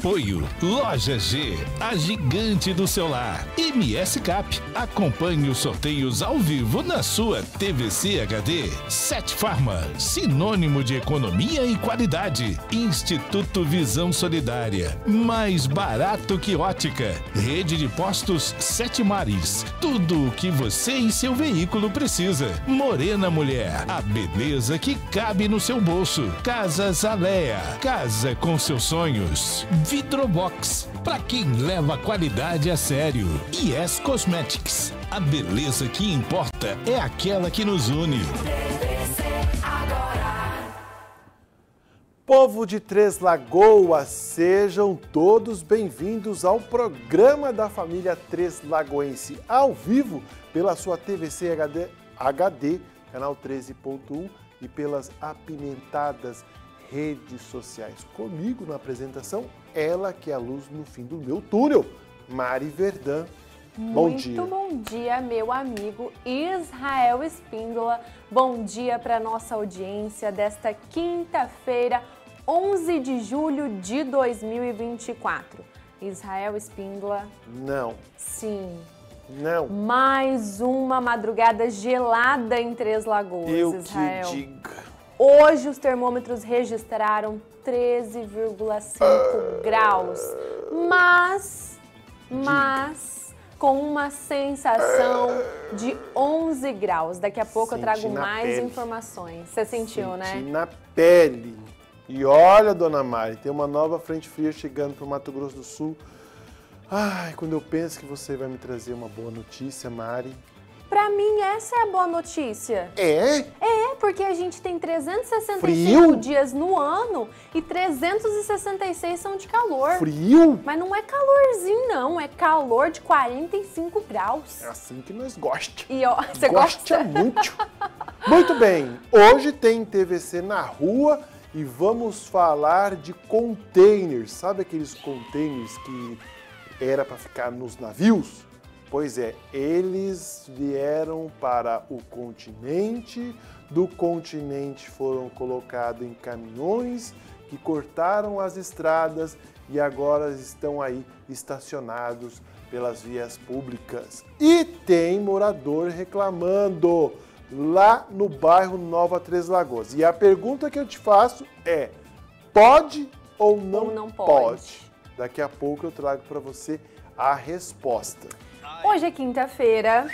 Apoio Loja G, a gigante do celular. MS Cap, acompanhe os sorteios ao vivo na sua TVC HD. Set Farma, sinônimo de economia e qualidade. Instituto Visão Solidária, mais barato que ótica. Rede de postos Sete Mares, tudo o que você e seu veículo precisa. Morena Mulher, a beleza que cabe no seu bolso. Casas Alea, casa com seus sonhos. Vidrobox, para quem leva a qualidade a sério. Yes Cosmetics, a beleza que importa é aquela que nos une. Povo de Três Lagoas, sejam todos bem-vindos ao programa da família Três Lagoense, ao vivo pela sua TVC HD, HD canal 13.1 e pelas apimentadas redes sociais. Comigo na apresentação, ela que é a luz no fim do meu túnel, Mari Verdã. Bom Muito dia. bom dia, meu amigo Israel Espíndola. Bom dia para nossa audiência desta quinta-feira, 11 de julho de 2024. Israel Espíndola, Não, sim, não. mais uma madrugada gelada em Três Lagoas, Eu Israel. que diga. Hoje os termômetros registraram 13,5 graus, mas, mas com uma sensação de 11 graus. Daqui a pouco eu Senti trago na mais pele. informações. Você sentiu, Senti né? na pele. E olha, dona Mari, tem uma nova frente fria chegando para o Mato Grosso do Sul. Ai, quando eu penso que você vai me trazer uma boa notícia, Mari. Pra mim essa é a boa notícia. É? É, porque a gente tem 365 Frio? dias no ano e 366 são de calor. Frio? Mas não é calorzinho, não. É calor de 45 graus. É assim que nós gosta. E ó, você gosta gosta? muito. Muito bem, hoje tem TVC na rua e vamos falar de containers. Sabe aqueles containers que era para ficar nos navios? Pois é, eles vieram para o continente, do continente foram colocados em caminhões que cortaram as estradas e agora estão aí estacionados pelas vias públicas. E tem morador reclamando lá no bairro Nova Três Lagoas. E a pergunta que eu te faço é: pode ou não, Ou não pode? Daqui a pouco eu trago para você a resposta. Hoje é quinta-feira.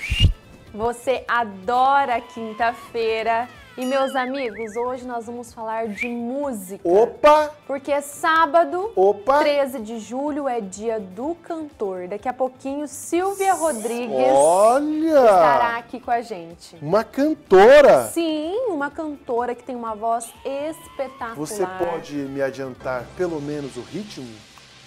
Você adora quinta-feira. E meus amigos, hoje nós vamos falar de música. Opa! Porque é sábado, Opa! 13 de julho, é dia do cantor. Daqui a pouquinho, Silvia Rodrigues estará Olha! aqui com a gente. Uma cantora! Sim, uma cantora que tem uma voz espetacular. Você pode me adiantar pelo menos o ritmo?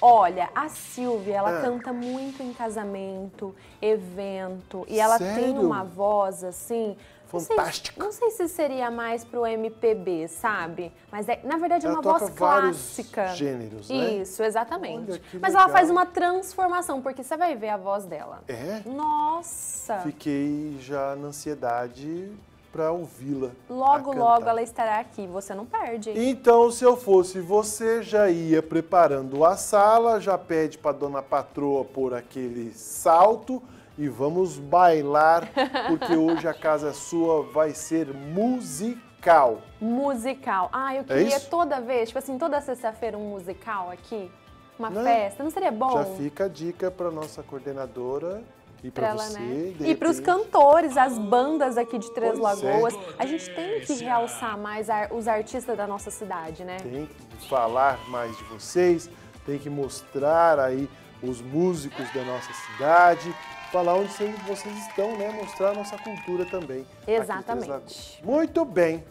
Olha, a Silvia, ela Ah. canta muito em casamento, evento, e ela tem Sério? uma voz assim. não sei- Fantástica. Não sei, se seria mais pro MPB, sabe? Mas é, na verdade é Ela uma voz clássica. gêneros, né? Isso, exatamente. Olha, Mas ela legal. faz uma transformação, porque você vai ver a voz dela. É? Nossa! Fiquei já na ansiedade para ouvi-la. Logo, logo ela estará aqui. Você não perde. Então, se eu fosse você, já ia preparando a sala, já pede para dona patroa pôr aquele salto e vamos bailar, porque hoje a casa sua vai ser musical. Musical. Ah, eu É queria isso? toda vez, tipo assim, toda sexta-feira um musical aqui. Uma Né? festa. Não seria bom? Já fica a dica para nossa coordenadora e para você. né? E para os cantores, as bandas aqui de Três Pois é. Lagoas. A gente tem que realçar mais os artistas da nossa cidade, né? Tem que falar mais de vocês, tem que mostrar aí os músicos da nossa cidade, falar onde vocês estão, né? Mostrar a nossa cultura também. Exatamente. Muito bem.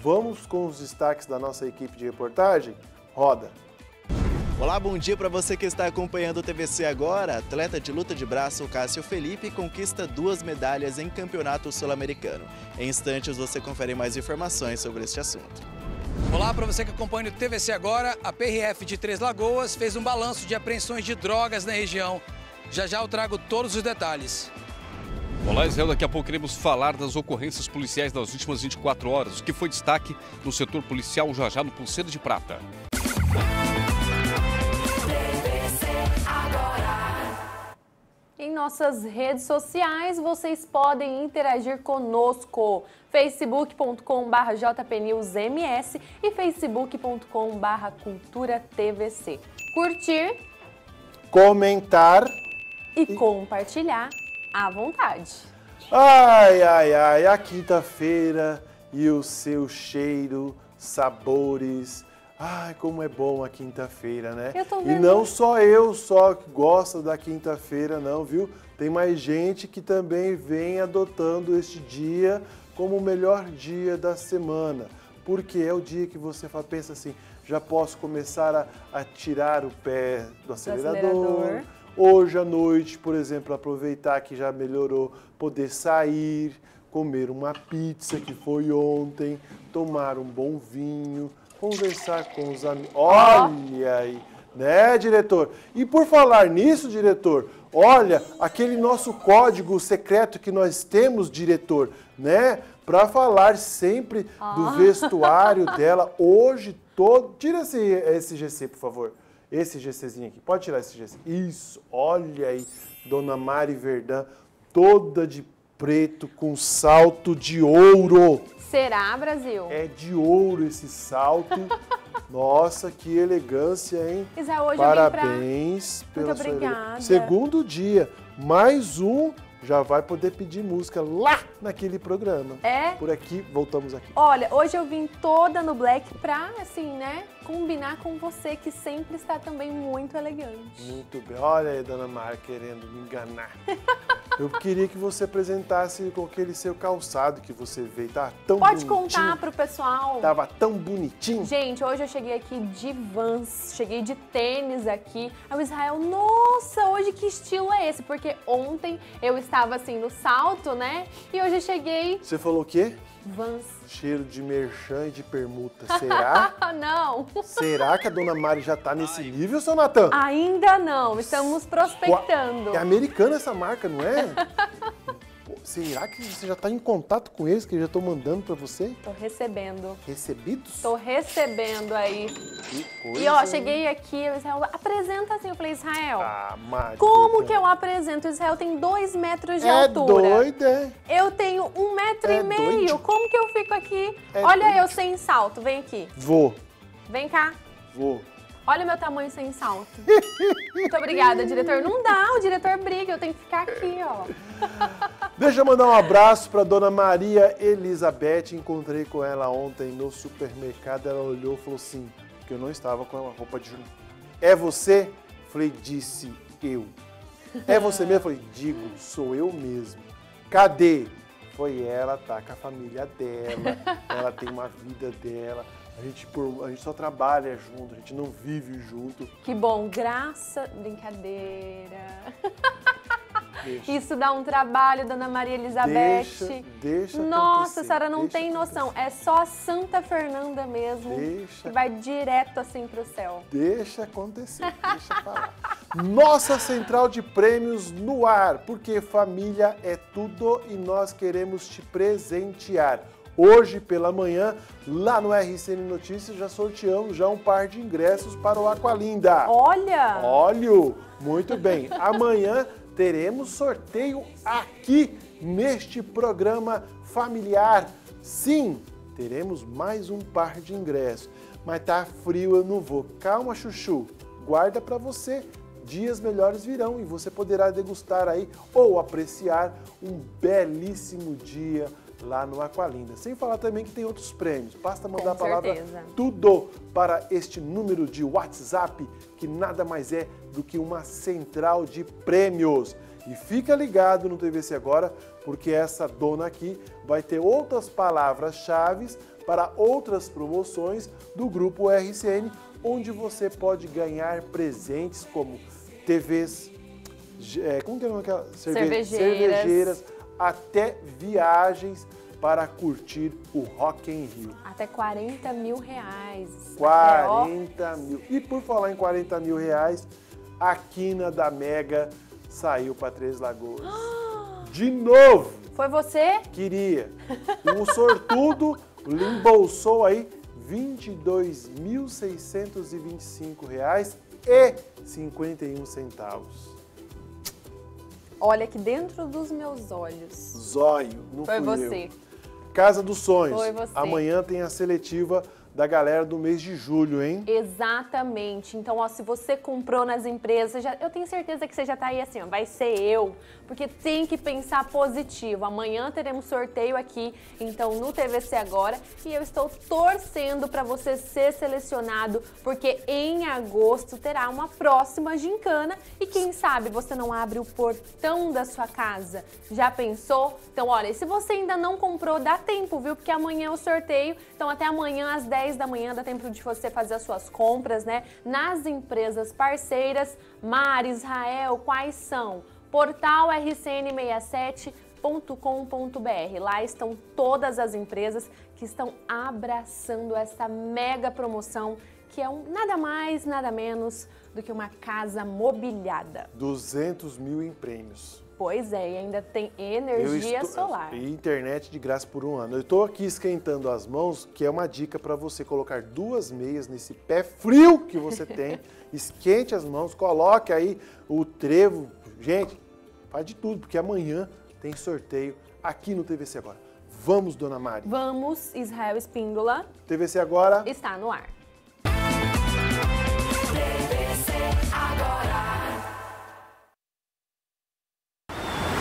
Vamos com os destaques da nossa equipe de reportagem? Roda. Olá, bom dia para você que está acompanhando o TVC agora. Atleta de luta de braço Cássio Felipe conquista duas medalhas em campeonato sul-americano. Em instantes você confere mais informações sobre este assunto. Olá para você que acompanha o TVC agora. A PRF de Três Lagoas fez um balanço de apreensões de drogas na região. Já já eu trago todos os detalhes. Olá, Israel. Daqui a pouco queremos falar das ocorrências policiais das últimas 24 horas, o que foi destaque no setor policial já já no Pulseiro de Prata. Em nossas redes sociais, vocês podem interagir conosco. facebook.com.br jpnewsms e facebook.com.br culturatvc. Curtir Comentar. e compartilhar à vontade. Ai, ai, ai, a quinta-feira e o seu cheiro, sabores. Ai, como é bom a quinta-feira, né? Eu tô E vendo. não só eu só que gosto da quinta-feira, não, viu? Tem mais gente que também vem adotando este dia como o melhor dia da semana. Porque é o dia que você fa- pensa assim, já posso começar a, a tirar o pé do acelerador. acelerador. Hoje à noite, por exemplo, aproveitar que já melhorou, poder sair, comer uma pizza que foi ontem, tomar um bom vinho, conversar com os amigos. Olha aí, né, diretor? E por falar nisso, diretor, olha aquele nosso código secreto que nós temos, diretor, né? Para falar sempre do vestuário dela. Hoje todo. Tira esse, esse GC, por favor. Esse GCzinho aqui. Pode tirar esse GC. Isso, olha aí, Dona Mari Verdão, toda de preto, com salto de ouro. Será, Brasil? É de ouro esse salto. Nossa, que elegância, hein? Isa, hoje eu vim pra... Parabéns pela Muito sua obrigada. Segundo dia, mais um já vai poder pedir música lá naquele programa. É? Por aqui, voltamos aqui. Olha, hoje eu vim toda no black pra, assim, né, combinar com você, que sempre está também muito elegante. Muito bem. Olha aí, Dona Mara, querendo me enganar. Eu queria que você apresentasse com aquele seu calçado que você veio. Tá tão Pode bonitinho. contar pro pessoal. Tava tão bonitinho. Gente, hoje eu cheguei aqui de Vans, cheguei de tênis aqui. Aí o Israel, nossa, hoje que estilo é esse? Porque ontem eu estava assim no salto, né? E hoje eu cheguei Você falou o quê? Vans. Cheiro de merchan e de permuta. Será? Não. Será que a Dona Mari já tá nesse nível, seu Natan? Ainda não, estamos prospectando. É americana essa marca, não é? Será que você já tá em contato com eles, que eles já estão mandando pra você? Tô recebendo. Recebidos? Tô recebendo aí. Que coisa, E ó, cheguei aqui, o Israel, apresenta assim. Eu falei, Israel, Ah, Mari. como que eu apresento? O Israel tem dois metros de É altura. doido, é? Eu tenho um metro É e meio. doido. Como que eu fico aqui? É Olha doido. eu sem salto. Vem aqui. Vou, Vem cá. vou. Olha meu tamanho sem salto. Muito obrigada, diretor. Não dá, o diretor briga. Eu tenho que ficar aqui, ó. Deixa eu mandar um abraço para dona Maria Elizabeth. Encontrei com ela ontem no supermercado. Ela olhou e falou assim: que eu não estava com a roupa de Juliana. É você? Falei, disse eu. É você mesmo? Falei, digo, sou eu mesmo. Cadê? Foi ela, tá com a família dela. Ela tem uma vida dela. A gente, por- a gente só trabalha junto, a gente não vive junto. Que bom, graça. Brincadeira. Deixa. Isso dá um trabalho, dona Maria Elizabeth. Deixa, deixa Nossa, a senhora não tem noção. É só a Santa Fernanda mesmo Deixa que vai direto assim pro céu. Deixa acontecer, deixa falar. Nossa central de prêmios no ar, porque família é tudo e nós queremos te presentear. Hoje pela manhã, lá no RCN Notícias, já sorteamos já um par de ingressos para o Aqualinda. Olha! Olha, muito bem. Amanhã teremos sorteio aqui neste programa familiar. Sim, teremos mais um par de ingressos. Mas tá frio, eu não vou. Calma, Chuchu. Guarda para você. Dias melhores virão e você poderá degustar aí ou apreciar um belíssimo dia lá no Aqualinda. Sem falar também que tem outros prêmios. Basta mandar Com a palavra certeza. tudo para este número de WhatsApp, que nada mais é do que uma central de prêmios. E fica ligado no TVC agora, porque essa dona aqui vai ter outras palavras-chave para outras promoções do grupo RCN, onde você pode ganhar presentes como TVs, é, como que é daquela? Cerve- Cervejeiras. cervejeiras, até viagens para curtir o Rock in Rio. Até 40 mil reais. Até, ó, 40 mil. E por falar em 40 mil reais, a quina da Mega saiu para Três Lagoas. De novo! Foi você? Queria. O sortudo embolsou aí R$ 22.625,51. Olha aqui dentro dos meus olhos. Zóio, não Foi você. eu. Casa dos Sonhos. Amanhã tem a seletiva da galera do mês de julho, hein? Exatamente. Então, ó, se você comprou nas empresas, já- eu tenho certeza que você já tá aí assim, ó, vai ser eu, porque tem que pensar positivo. Amanhã teremos sorteio aqui, então no TVC agora, e eu estou torcendo para você ser selecionado, porque em agosto terá uma próxima gincana e quem sabe você não abre o portão da sua casa. Já pensou? Então, olha, se você ainda não comprou, dá tempo, viu? Porque amanhã é o sorteio. Então, até amanhã às 10 da manhã dá tempo de você fazer as suas compras, né? Nas empresas parceiras. Mar, Israel, quais são? Portal rcn67.com.br. Lá estão todas as empresas que estão abraçando essa mega promoção, que é um nada mais, nada menos do que uma casa mobiliada. 200 mil em prêmios. Pois é, e ainda tem energia estou- solar. E internet de graça por um ano. Eu estou aqui esquentando as mãos, que é uma dica para você colocar duas meias nesse pé frio que você tem. Esquente as mãos, coloque aí o trevo. Gente, faz de tudo, porque amanhã tem sorteio aqui no TVC Agora. Vamos, dona Mari. Vamos, Israel Espíndola TVC Agora. está no ar.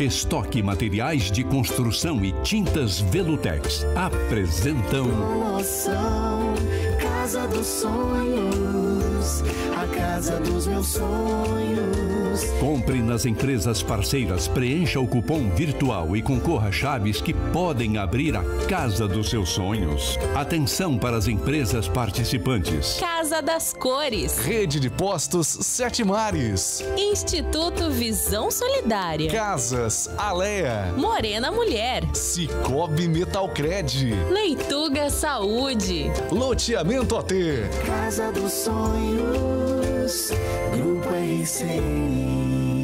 Estoque Materiais de Construção e Tintas Velutex apresentam Promoção, casa dos sonhos. A casa dos meus sonhos. Compre nas empresas parceiras, preencha o cupom virtual e concorra a chaves que podem abrir a casa dos seus sonhos. Atenção para as empresas participantes. Casa das Cores. Rede de Postos Sete Mares. Instituto Visão Solidária. Casas Alea. Morena Mulher. Cicobi Metalcred. Leituga Saúde. Loteamento AT. Casa dos sonhos. Grupo RCN.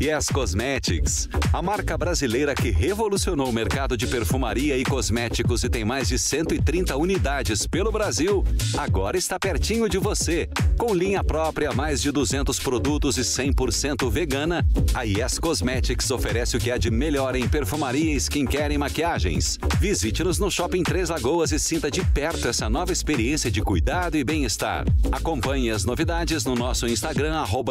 Yes Cosmetics, a marca brasileira que revolucionou o mercado de perfumaria e cosméticos e tem mais de 130 unidades pelo Brasil, agora está pertinho de você. Com linha própria, mais de 200 produtos e 100% vegana, a Yes Cosmetics oferece o que há de melhor em perfumaria, skincare e maquiagens. Visite-nos no Shopping Três Lagoas e sinta de perto essa nova experiência de cuidado e bem-estar. Acompanhe as novidades no nosso Instagram, arroba.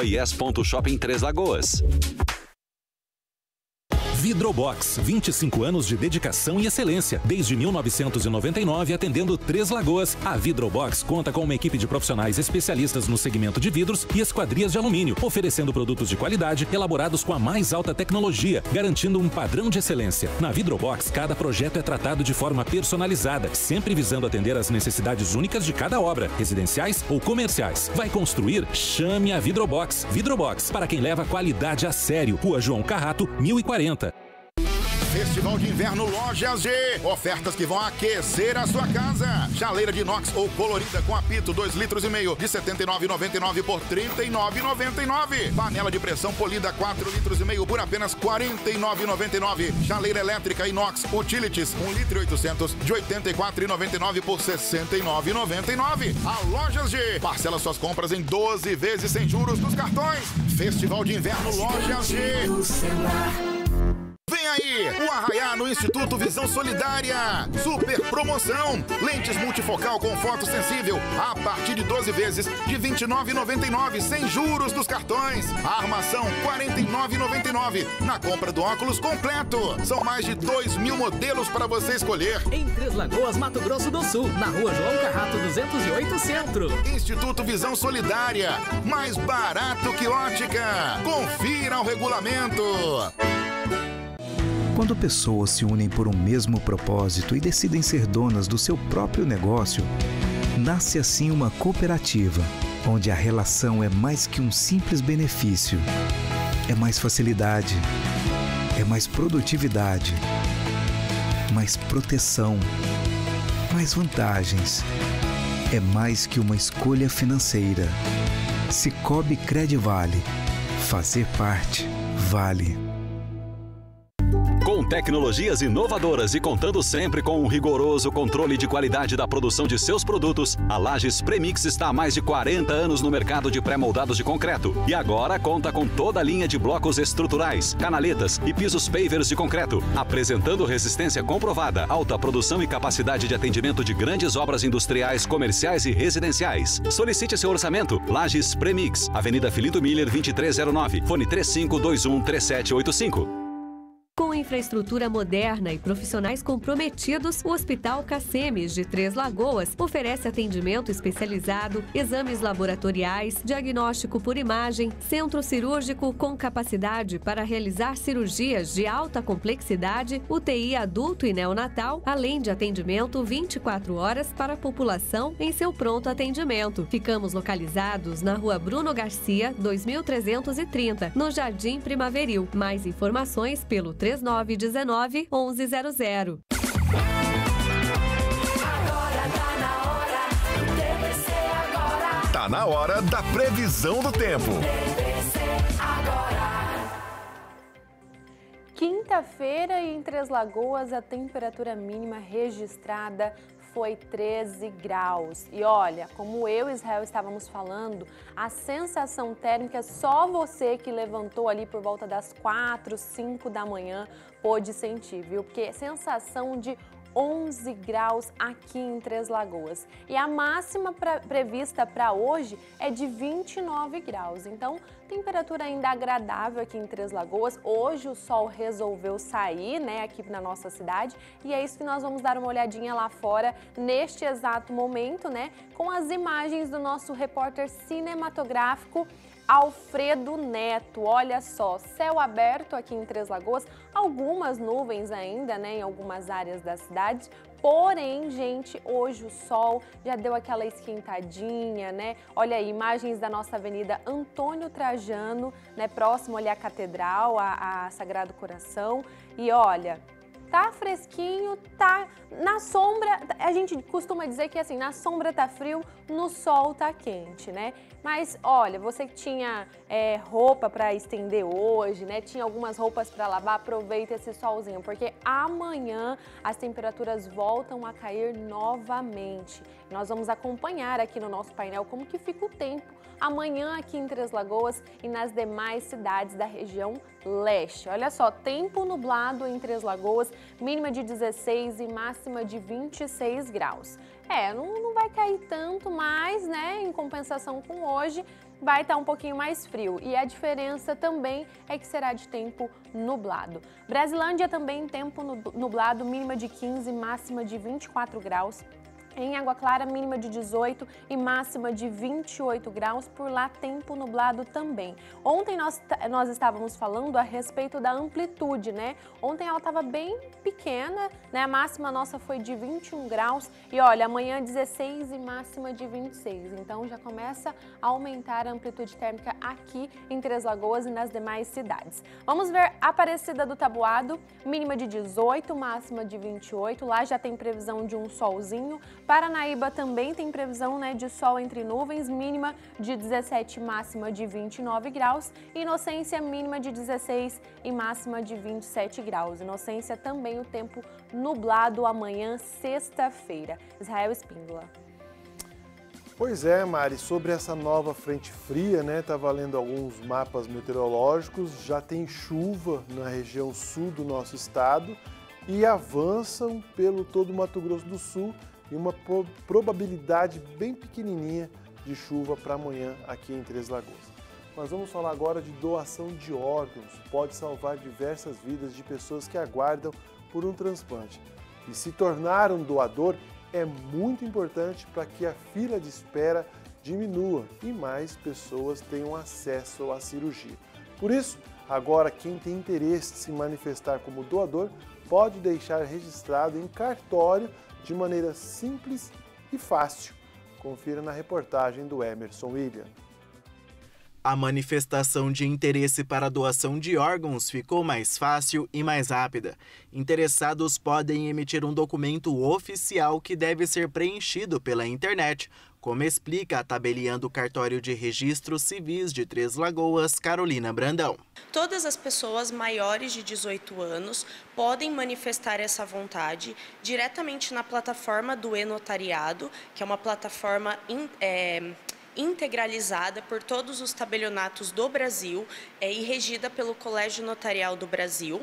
Vidrobox, 25 anos de dedicação e excelência. Desde 1999, atendendo Três Lagoas, a Vidrobox conta com uma equipe de profissionais especialistas no segmento de vidros e esquadrias de alumínio, oferecendo produtos de qualidade elaborados com a mais alta tecnologia, garantindo um padrão de excelência. Na Vidrobox, cada projeto é tratado de forma personalizada, sempre visando atender às necessidades únicas de cada obra, residenciais ou comerciais. Vai construir? Chame a Vidrobox. Vidrobox, para quem leva qualidade a sério. Rua João Carrato, 1040. Festival de Inverno Lojas G. Ofertas que vão aquecer a sua casa. Chaleira de inox ou colorida com apito 2 litros e meio de R$ 79,99 por R$ 39,99. Panela de pressão polida 4 litros e meio por apenas R$ 49,99. Chaleira elétrica inox Utilities 1 litro e 800 de R$ 84,99 por R$ 69,99. A Lojas G. Parcela suas compras em 12 vezes sem juros nos cartões. Festival de Inverno Lojas G. Vem aí, o Arraiá no Instituto Visão Solidária. Super promoção. Lentes multifocal com foto sensível a partir de 12 vezes de R$ 29,99 sem juros dos cartões. A armação R$ 49,99 na compra do óculos completo. São mais de 2 mil modelos para você escolher. Em Três Lagoas, Mato Grosso do Sul, na rua João Carrato 208 Centro. Instituto Visão Solidária. Mais barato que ótica. Confira o regulamento. Quando pessoas se unem por um mesmo propósito e decidem ser donas do seu próprio negócio, nasce assim uma cooperativa, onde a relação é mais que um simples benefício. É mais facilidade, é mais produtividade, mais proteção, mais vantagens. É mais que uma escolha financeira. Cicobi Vale. Fazer parte vale. Com tecnologias inovadoras e contando sempre com um rigoroso controle de qualidade da produção de seus produtos, a Lages Premix está há mais de 40 anos no mercado de pré-moldados de concreto e agora conta com toda a linha de blocos estruturais, canaletas e pisos pavers de concreto, apresentando resistência comprovada, alta produção e capacidade de atendimento de grandes obras industriais, comerciais e residenciais. Solicite seu orçamento. Lages Premix, Avenida Filinto Miller 2309, fone 3521 3785. Com infraestrutura moderna e profissionais comprometidos, o Hospital Cacemes de Três Lagoas oferece atendimento especializado, exames laboratoriais, diagnóstico por imagem, centro cirúrgico com capacidade para realizar cirurgias de alta complexidade, UTI adulto e neonatal, além de atendimento 24 horas para a população em seu pronto atendimento. Ficamos localizados na Rua Bruno Garcia, 2330, no Jardim Primaveril. Mais informações pelo 3919 1100. Tá na hora da previsão do tempo. Quinta-feira em Três Lagoas, a temperatura mínima registrada foi 13 graus. E olha, como eu e Israel estávamos falando, a sensação térmica, só você que levantou ali por volta das 4, 5 da manhã pôde sentir, viu? Porque sensação de 11 graus aqui em Três Lagoas. E a máxima pra, prevista para hoje é de 29 graus. Então, temperatura ainda agradável aqui em Três Lagoas. Hoje o sol resolveu sair, né, aqui na nossa cidade, e é isso que nós vamos dar uma olhadinha lá fora neste exato momento, né, com as imagens do nosso repórter cinematográfico Alfredo Neto. Olha só, céu aberto aqui em Três Lagoas, algumas nuvens ainda, né, em algumas áreas da cidade. Porém, gente, hoje o sol já deu aquela esquentadinha, né? Olha aí, imagens da nossa Avenida Antônio Trajano, né, próximo ali à Catedral, a, a Sagrado Coração. E olha, tá fresquinho, tá na sombra. A gente costuma dizer que assim, na sombra tá frio, no sol tá quente, né? Mas olha, você que tinha é, roupa para estender hoje, né? Tinha algumas roupas para lavar, aproveita esse solzinho, porque amanhã as temperaturas voltam a cair novamente. Nós vamos acompanhar aqui no nosso painel como que fica o tempo amanhã aqui em Três Lagoas e nas demais cidades da região leste. Olha só, tempo nublado em Três Lagoas, mínima de 16 e máxima de 26 graus. É, não, não vai cair tanto, mas, né, em compensação com hoje, vai estar um pouquinho mais frio. E a diferença também é que será de tempo nublado. Brasilândia também tempo nublado, mínima de 15, máxima de 24 graus. Em Água Clara, mínima de 18 e máxima de 28 graus, por lá tempo nublado também. Ontem nós, nós estávamos falando a respeito da amplitude, né? Ontem ela estava bem pequena, né? A máxima nossa foi de 21 graus e olha, amanhã 16 e máxima de 26. Então já começa a aumentar a amplitude térmica aqui em Três Lagoas e nas demais cidades. Vamos ver Aparecida do Tabuado, mínima de 18, máxima de 28. Lá já tem previsão de um solzinho. Paranaíba também tem previsão né, de sol entre nuvens, mínima de 17, máxima de 29 graus. Inocência, mínima de 16 e máxima de 27 graus. Inocência também o tempo nublado amanhã, sexta-feira. Israel Espíndola. Pois é, Mari, sobre essa nova frente fria, né? Tá valendo alguns mapas meteorológicos, já tem chuva na região sul do nosso estado e avançam pelo todo o Mato Grosso do Sul e uma probabilidade bem pequenininha de chuva para amanhã aqui em Três Lagoas. Mas vamos falar agora de doação de órgãos. Pode salvar diversas vidas de pessoas que aguardam por um transplante. E se tornar um doador é muito importante para que a fila de espera diminua e mais pessoas tenham acesso à cirurgia. Por isso, agora quem tem interesse em se manifestar como doador pode deixar registrado em cartório de maneira simples e fácil. Confira na reportagem do Emerson William. A manifestação de interesse para a doação de órgãos ficou mais fácil e mais rápida. Interessados podem emitir um documento oficial que deve ser preenchido pela internet, como explica a tabeliã do Cartório de Registros Civis de Três Lagoas, Carolina Brandão. Todas as pessoas maiores de 18 anos podem manifestar essa vontade diretamente na plataforma do e-notariado, que é uma plataforma é, integralizada por todos os tabelionatos do Brasil é, e regida pelo Colégio Notarial do Brasil.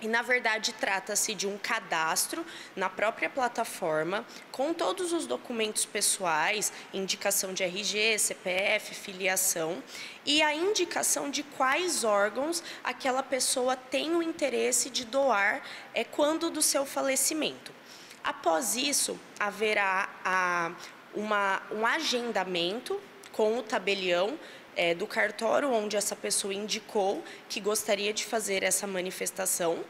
E, na verdade, trata-se de um cadastro na própria plataforma, com todos os documentos pessoais, indicação de RG, CPF, filiação, e a indicação de quais órgãos aquela pessoa tem o interesse de doar é, quando do seu falecimento. Após isso, haverá a, uma, um agendamento com o tabelião é, do cartório onde essa pessoa indicou que gostaria de fazer essa manifestação.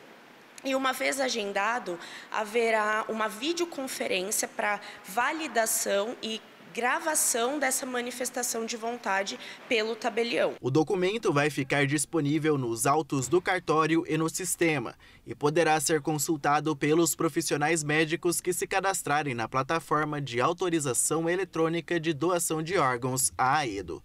E uma vez agendado, haverá uma videoconferência para validação e gravação dessa manifestação de vontade pelo tabelião. O documento vai ficar disponível nos autos do cartório e no sistema e poderá ser consultado pelos profissionais médicos que se cadastrarem na plataforma de autorização eletrônica de doação de órgãos, a AEDO.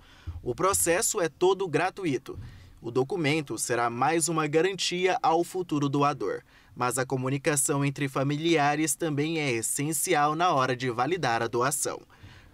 O processo é todo gratuito. O documento será mais uma garantia ao futuro doador, mas a comunicação entre familiares também é essencial na hora de validar a doação.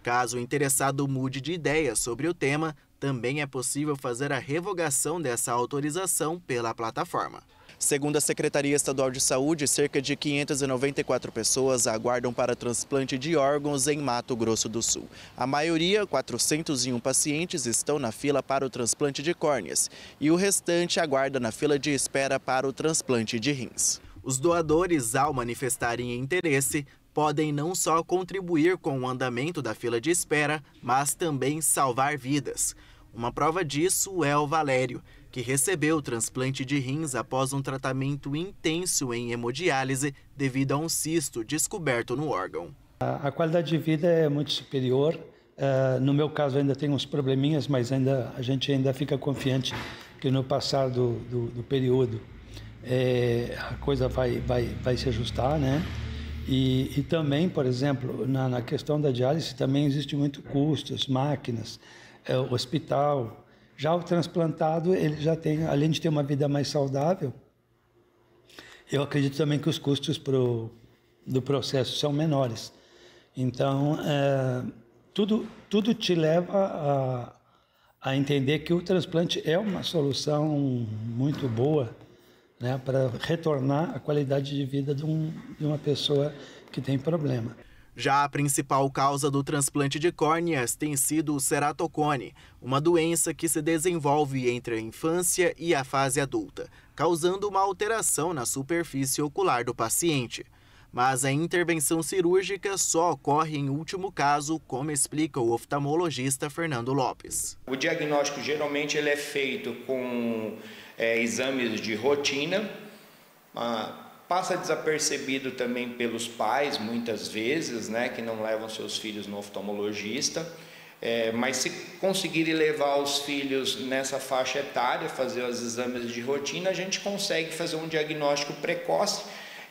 Caso o interessado mude de ideia sobre o tema, também é possível fazer a revogação dessa autorização pela plataforma. Segundo a Secretaria Estadual de Saúde, cerca de 594 pessoas aguardam para transplante de órgãos em Mato Grosso do Sul. A maioria, 401 pacientes, estão na fila para o transplante de córneas e o restante aguarda na fila de espera para o transplante de rins. Os doadores, ao manifestarem interesse, podem não só contribuir com o andamento da fila de espera, mas também salvar vidas. Uma prova disso é o Valério, que recebeu transplante de rins após um tratamento intenso em hemodiálise devido a um cisto descoberto no órgão. A, qualidade de vida é muito superior. Uh, no meu caso ainda tem uns probleminhas, mas ainda a gente ainda fica confiante que no passar do, do, do período é, a coisa vai, vai, vai se ajustar, né? E, e também, por exemplo, na, na, questão da diálise também existe muito custos, máquinas, é, hospital. Já o transplantado, ele já tem, além de ter uma vida mais saudável, eu acredito também que os custos pro, do processo são menores. Então, é, tudo, tudo te leva a, a entender que o transplante é uma solução muito boa né, para retornar a qualidade de vida de, um, de uma pessoa que tem problema. Já a principal causa do transplante de córneas tem sido o ceratocone, uma doença que se desenvolve entre a infância e a fase adulta, causando uma alteração na superfície ocular do paciente. mas a intervenção cirúrgica só ocorre em último caso, como explica o oftalmologista Fernando Lopes. O diagnóstico geralmente ele é feito com é, exames de rotina, ah, passa desapercebido também pelos pais muitas vezes, né, que não levam seus filhos no oftalmologista. É, mas se conseguirem levar os filhos nessa faixa etária, fazer os exames de rotina, a gente consegue fazer um diagnóstico precoce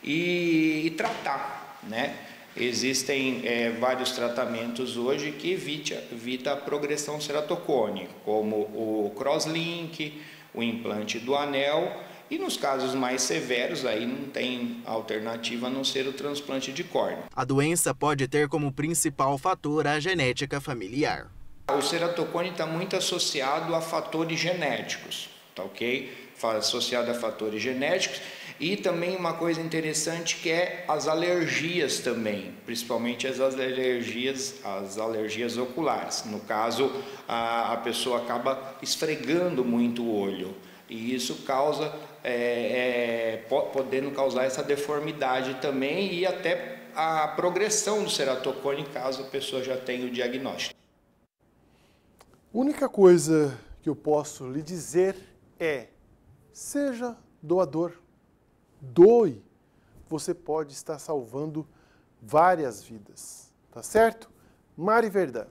e, e tratar, né? Existem é, vários tratamentos hoje que evita, evita a progressão ceratocone, como o crosslink, o implante do anel e nos casos mais severos, aí não tem alternativa a não ser o transplante de córnea. A doença pode ter como principal fator a genética familiar. O ceratocone está muito associado a fatores genéticos, tá ok? Associado a fatores genéticos e também uma coisa interessante que é as alergias também, principalmente as alergias, as alergias oculares. No caso, a, a pessoa acaba esfregando muito o olho e isso causa é, é, podendo causar essa deformidade também e até a progressão do ceratocone caso a pessoa já tenha o diagnóstico. Única coisa que eu posso lhe dizer é: seja doador. Doe. Você pode estar salvando várias vidas. Tá certo? Mari Verdão.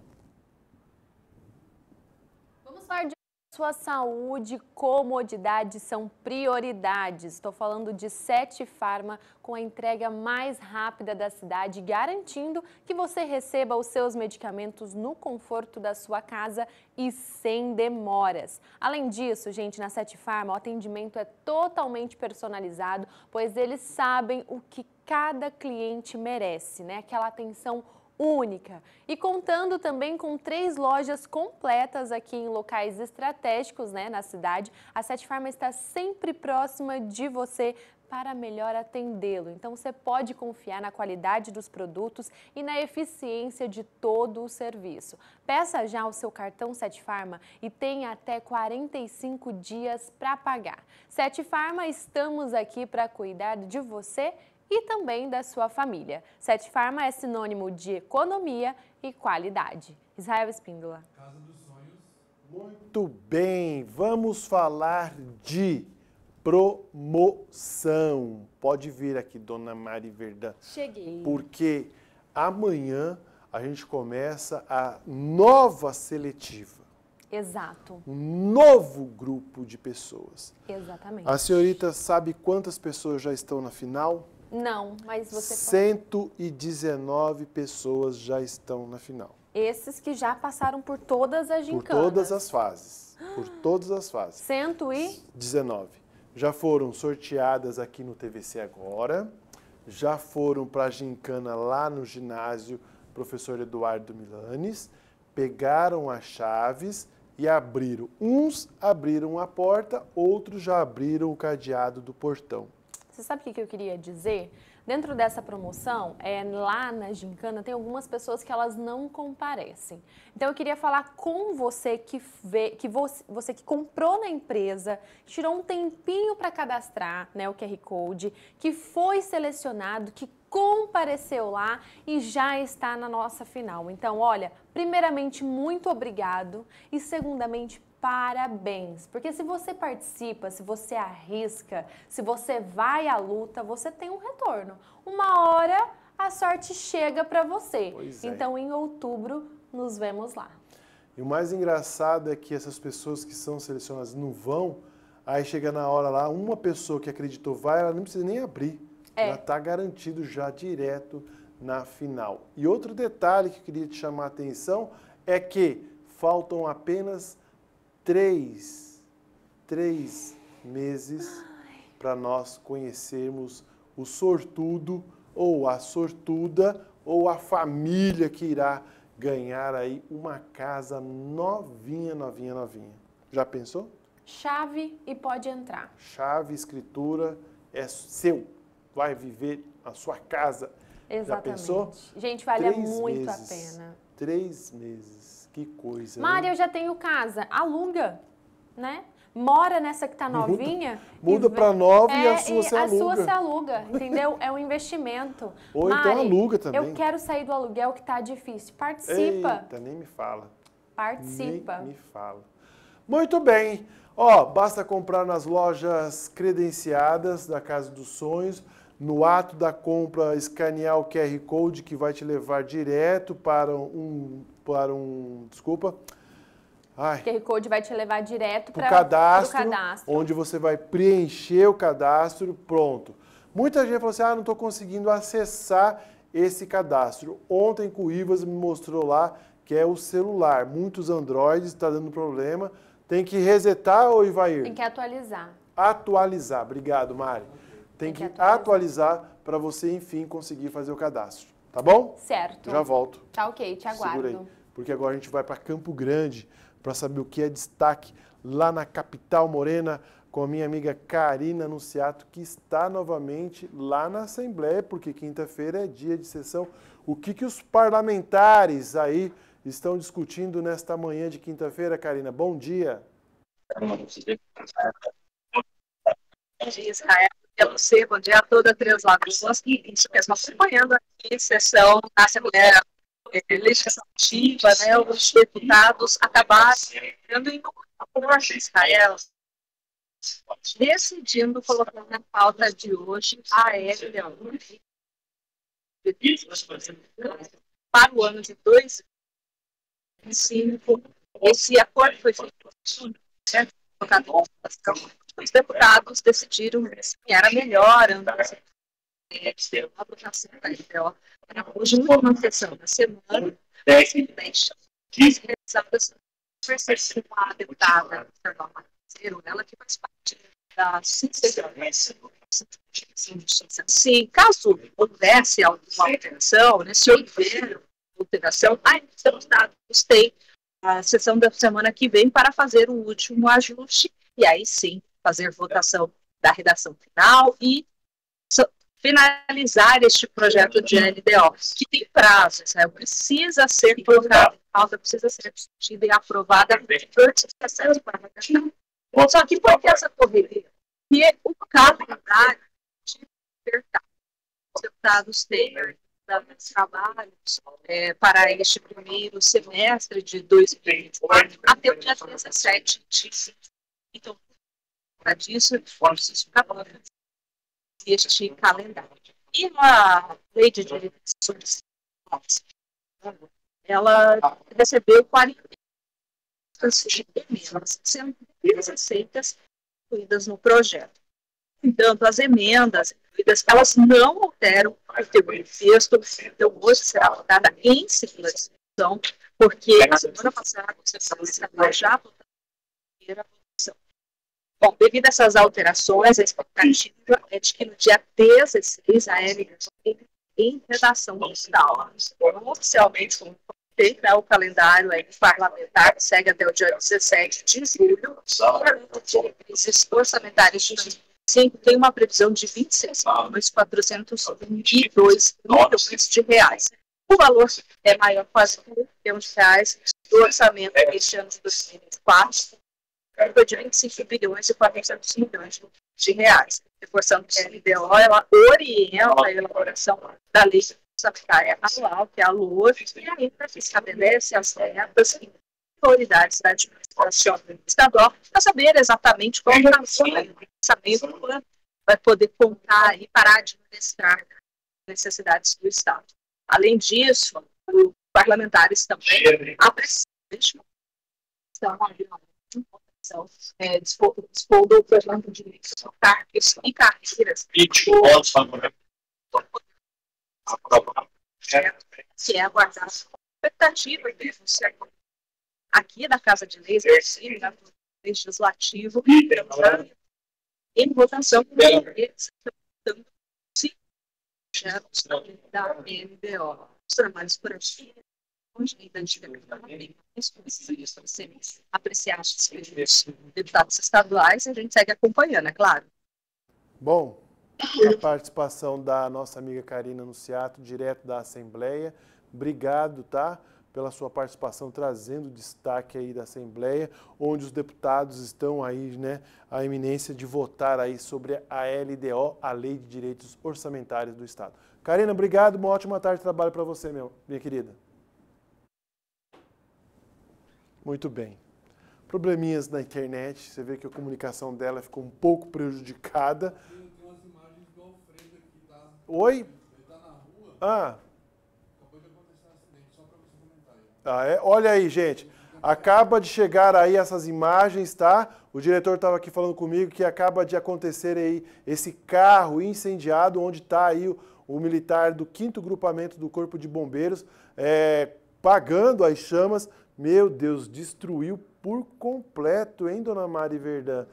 Vamos falar de sua saúde e comodidade são prioridades. Estou falando de Sete Farma com a entrega mais rápida da cidade, garantindo que você receba os seus medicamentos no conforto da sua casa e sem demoras. Além disso, gente, na Sete Farma o atendimento é totalmente personalizado, pois eles sabem o que cada cliente merece, né? Aquela atenção única. E contando também com três lojas completas aqui em locais estratégicos né, na cidade, a Sete Farma está sempre próxima de você para melhor atendê-lo. Então você pode confiar na qualidade dos produtos e na eficiência de todo o serviço. Peça já o seu cartão Sete Farma e tenha até 45 dias para pagar. Sete Farma, estamos aqui para cuidar de você e também da sua família. Sete Farma é sinônimo de economia e qualidade. Israel Espíndola. Casa dos Sonhos. Muito bem, vamos falar de promoção. Pode vir aqui, dona Mari Verdão. Cheguei. Porque amanhã a gente começa a nova seletiva. Exato. Um novo grupo de pessoas. Exatamente. A senhorita sabe quantas pessoas já estão na final? Não, mas você 119 pessoas já estão na final. Esses que já passaram por todas as gincanas. Por todas as fases. Por todas as fases. 119. Já foram sorteadas aqui no TVC agora. Já foram para a gincana lá no ginásio professor Eduardo Milanes. Pegaram as chaves e abriram. Uns abriram a porta, outros já abriram o cadeado do portão. Você sabe o que eu queria dizer? Dentro dessa promoção, é, lá na Gincana, tem algumas pessoas que elas não comparecem. Então, eu queria falar com você que, vê, que você, você que comprou na empresa, tirou um tempinho para cadastrar né, o QR Code, que foi selecionado, que compareceu lá e já está na nossa final. Então, olha, primeiramente, muito obrigado e segundamente, parabéns. Porque se você participa, se você arrisca, se você vai à luta, você tem um retorno. Uma hora a sorte chega para você. É. Então, em outubro, nos vemos lá. E o mais engraçado é que essas pessoas que são selecionadas não vão, aí chega na hora lá, uma pessoa que acreditou vai, ela não precisa nem abrir. É. Ela está garantido já direto na final. E outro detalhe que eu queria te chamar a atenção é que faltam apenas três, três meses para nós conhecermos o sortudo ou a sortuda ou a família que irá ganhar aí uma casa novinha, novinha, novinha. Já pensou? Chave e pode entrar. Chave, escritura é seu. Vai viver a sua casa. Exatamente. Já pensou? Gente, vale Três muito meses. a pena. Três meses. Que coisa. Maria, eu já tenho casa. Aluga, né? mora nessa que tá novinha. Muda e- para nova e é, a sua se a aluga. sua se aluga, entendeu? É um investimento. Ou então Mari, aluga também. Eu quero sair do aluguel que tá difícil. Participa. Eita, nem me fala. Participa. Nem me fala. Muito bem. Ó, basta comprar nas lojas credenciadas da Casa dos Sonhos. No ato da compra, escanear o QR Code que vai te levar direto para um. Para um. Desculpa. Ai, O QR Code vai te levar direto para o cadastro, cadastro. onde você vai preencher o cadastro, pronto. Muita gente falou assim, ah, não estou conseguindo acessar esse cadastro. Ontem com o Ivas me mostrou lá que é o celular. Muitos Androids está dando problema. Tem que resetar, ou Ivair? Tem que atualizar. Atualizar. Obrigado, Mari. Tem, que, atualizar para você, enfim, conseguir fazer o cadastro. Tá bom? Certo. Já volto. Tá ok, te Segura aí, aguardo. porque agora a gente vai para Campo Grande para saber o que é destaque lá na capital morena com a minha amiga Karina Anunciato, que está novamente lá na Assembleia, porque quinta-feira é dia de sessão. O que, que os parlamentares aí estão discutindo nesta manhã de quinta-feira, Karina? Bom dia. Bom dia, Israel. A você, bom dia a toda Três Lagoas. Isso mesmo, acompanhando aqui sessão da Assembleia Legislativa, né, os deputados acabaram entrando em um acordo, Israel, decidindo colocar na pauta de hoje a LDO para o ano de 2005. Esse acordo foi feito em votação. Os deputados decidiram que era melhor votação da LDO para hoje, numa sessão da semana, simplesmente realizadas com a deputada Fernanda Marqueiro, ela que faz parte da Sim, caso houvesse alguma alteração, né, se houver alteração, aí os deputados têm a sessão da semana que vem para fazer o último ajuste e aí sim fazer votação da redação final e finalizar este projeto de LDO, que tem prazo, Israel, precisa ser colocado em pauta, precisa ser discutida e aprovada antes processo para votação. Só que por que essa correria? Porque o calendário de libertar os deputados têm os trabalhos é, para este primeiro semestre de 2024 até o dia 17 de Então, disso, ficar bom este calendário. E a lei de direitos sociais, ela recebeu 40 emendas, sendo 16 incluídas no projeto. Entanto, as emendas incluídas, elas não alteram o teor do texto, então hoje será votada em segunda discussão, porque na semana passada você estava já votação. Bom, devido a essas alterações, a expectativa é de que no dia 16 a entre em redação digital. Oficialmente, como tem né, o calendário aí parlamentar, que segue até o dia 17 de julho, diretrizes orçamentárias de 2025 tem uma previsão de 26 milhões 422 milhões de reais. O valor é maior quase um milhão de reais do orçamento deste ano de 2024, foi de 25 bilhões e 400 milhões de reais. Reforçando que a LDO, ela orienta a elaboração da lei orçamentária anual, que é a LOAF, e ainda estabelece as metas e prioridades da administração estadual para saber exatamente qual é o quanto vai poder contar e parar de administrar necessidades do Estado. Além disso, os parlamentares também apreciam estão são é, dispondo, dispondo o projeto de cargos e carreiras. Que é aguardar a expectativa de ser aqui na Casa de Leis, aqui no Legislativo, em votação eles, se da MBO. Os trabalhos por aqui ainda antigamente apreciar os deputados estaduais e a gente segue acompanhando, é claro. Bom, a participação da nossa amiga Karina Anunciato, direto da Assembleia. Obrigado, tá? pela sua participação, trazendo destaque aí da Assembleia, onde os deputados estão aí, né, a eminência de votar aí sobre a LDO, a Lei de Direitos Orçamentários do Estado. Karina, obrigado, uma ótima tarde de trabalho para você, meu, minha querida. Muito bem. Probleminhas na internet, você vê que a comunicação dela ficou um pouco prejudicada. Oi? Ah. Ah, é? Olha aí, gente. Acaba de chegar aí essas imagens, tá? O diretor estava aqui falando comigo que acaba de acontecer aí esse carro incendiado, onde está aí o, o, militar do 5 Grupamento do Corpo de Bombeiros, é, pagando as chamas. Meu Deus, destruiu por completo, hein, dona Mari Verdã?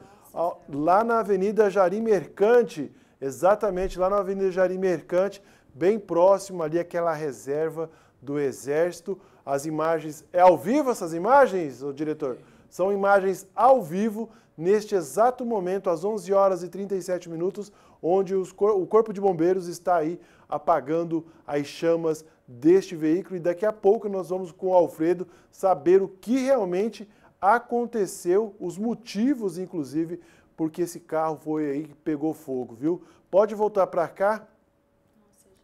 Lá na Avenida Jari Mercante, exatamente lá na Avenida Jari Mercante, bem próximo ali aquela reserva do Exército. As imagens, é ao vivo essas imagens, o diretor? São imagens ao vivo, neste exato momento, às 11 horas e 37 minutos, onde os, o Corpo de Bombeiros está aí apagando as chamas deste veículo. E daqui a pouco nós vamos com o Alfredo saber o que realmente aconteceu, os motivos, inclusive, porque esse carro foi aí que pegou fogo, viu? Pode voltar para cá?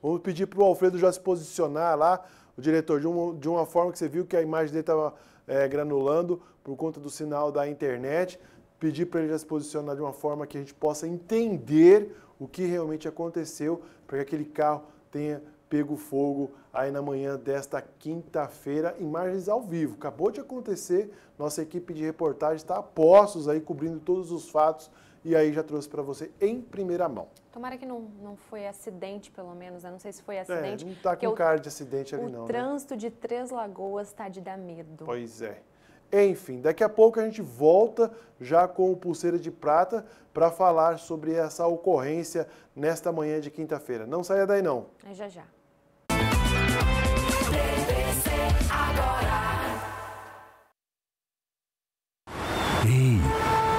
Vamos pedir para o Alfredo já se posicionar lá o diretor, de uma, de uma forma que você viu que a imagem dele estava é, granulando por conta do sinal da internet, pedir para ele já se posicionar de uma forma que a gente possa entender o que realmente aconteceu, para que aquele carro tenha pego fogo aí na manhã desta quinta-feira, imagens ao vivo. Acabou de acontecer, nossa equipe de reportagem está a postos aí, cobrindo todos os fatos e aí já trouxe para você em primeira mão. Tomara que não, não foi acidente, pelo menos, né? Não sei se foi acidente. É, não está com cara de acidente ali, o não. O né? trânsito né? de Três Lagoas está de dar medo. Pois é. Enfim, daqui a pouco a gente volta já com o Pulseira de Prata para falar sobre essa ocorrência nesta manhã de quinta-feira. Não saia daí não. É já já.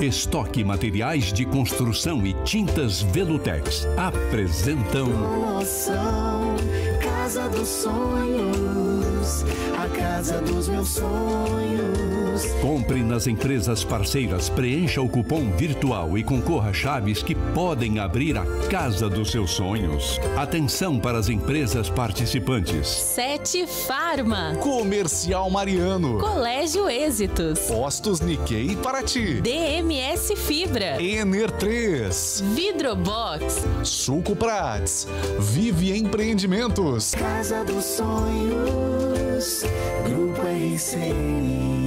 Estoque Materiais de Construção e Tintas Velutex apresentam. Promoção Casa dos Sonhos, a casa dos meus sonhos. Compre nas empresas parceiras, preencha o cupom virtual e concorra a chaves que podem abrir a casa dos seus sonhos. Atenção para as empresas participantes. Sete Farma. Comercial Mariano. Colégio Êxitos. Postos Nikkei Paraty. DMS Fibra. Ener 3. Vidrobox. Suco Prats. Vive Empreendimentos. Casa dos Sonhos, Grupo RCN.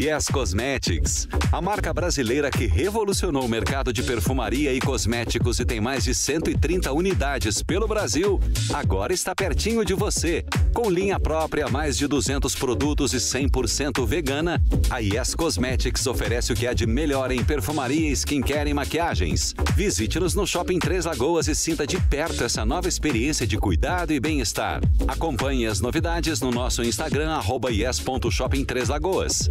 Yes Cosmetics, a marca brasileira que revolucionou o mercado de perfumaria e cosméticos e tem mais de 130 unidades pelo Brasil, agora está pertinho de você. Com linha própria, mais de 200 produtos e 100% vegana, a Yes Cosmetics oferece o que há de melhor em perfumaria, skincare e maquiagens. Visite-nos no Shopping Três Lagoas e sinta de perto essa nova experiência de cuidado e bem-estar. Acompanhe as novidades no nosso Instagram, arroba yes.shoppingtrêslagoas.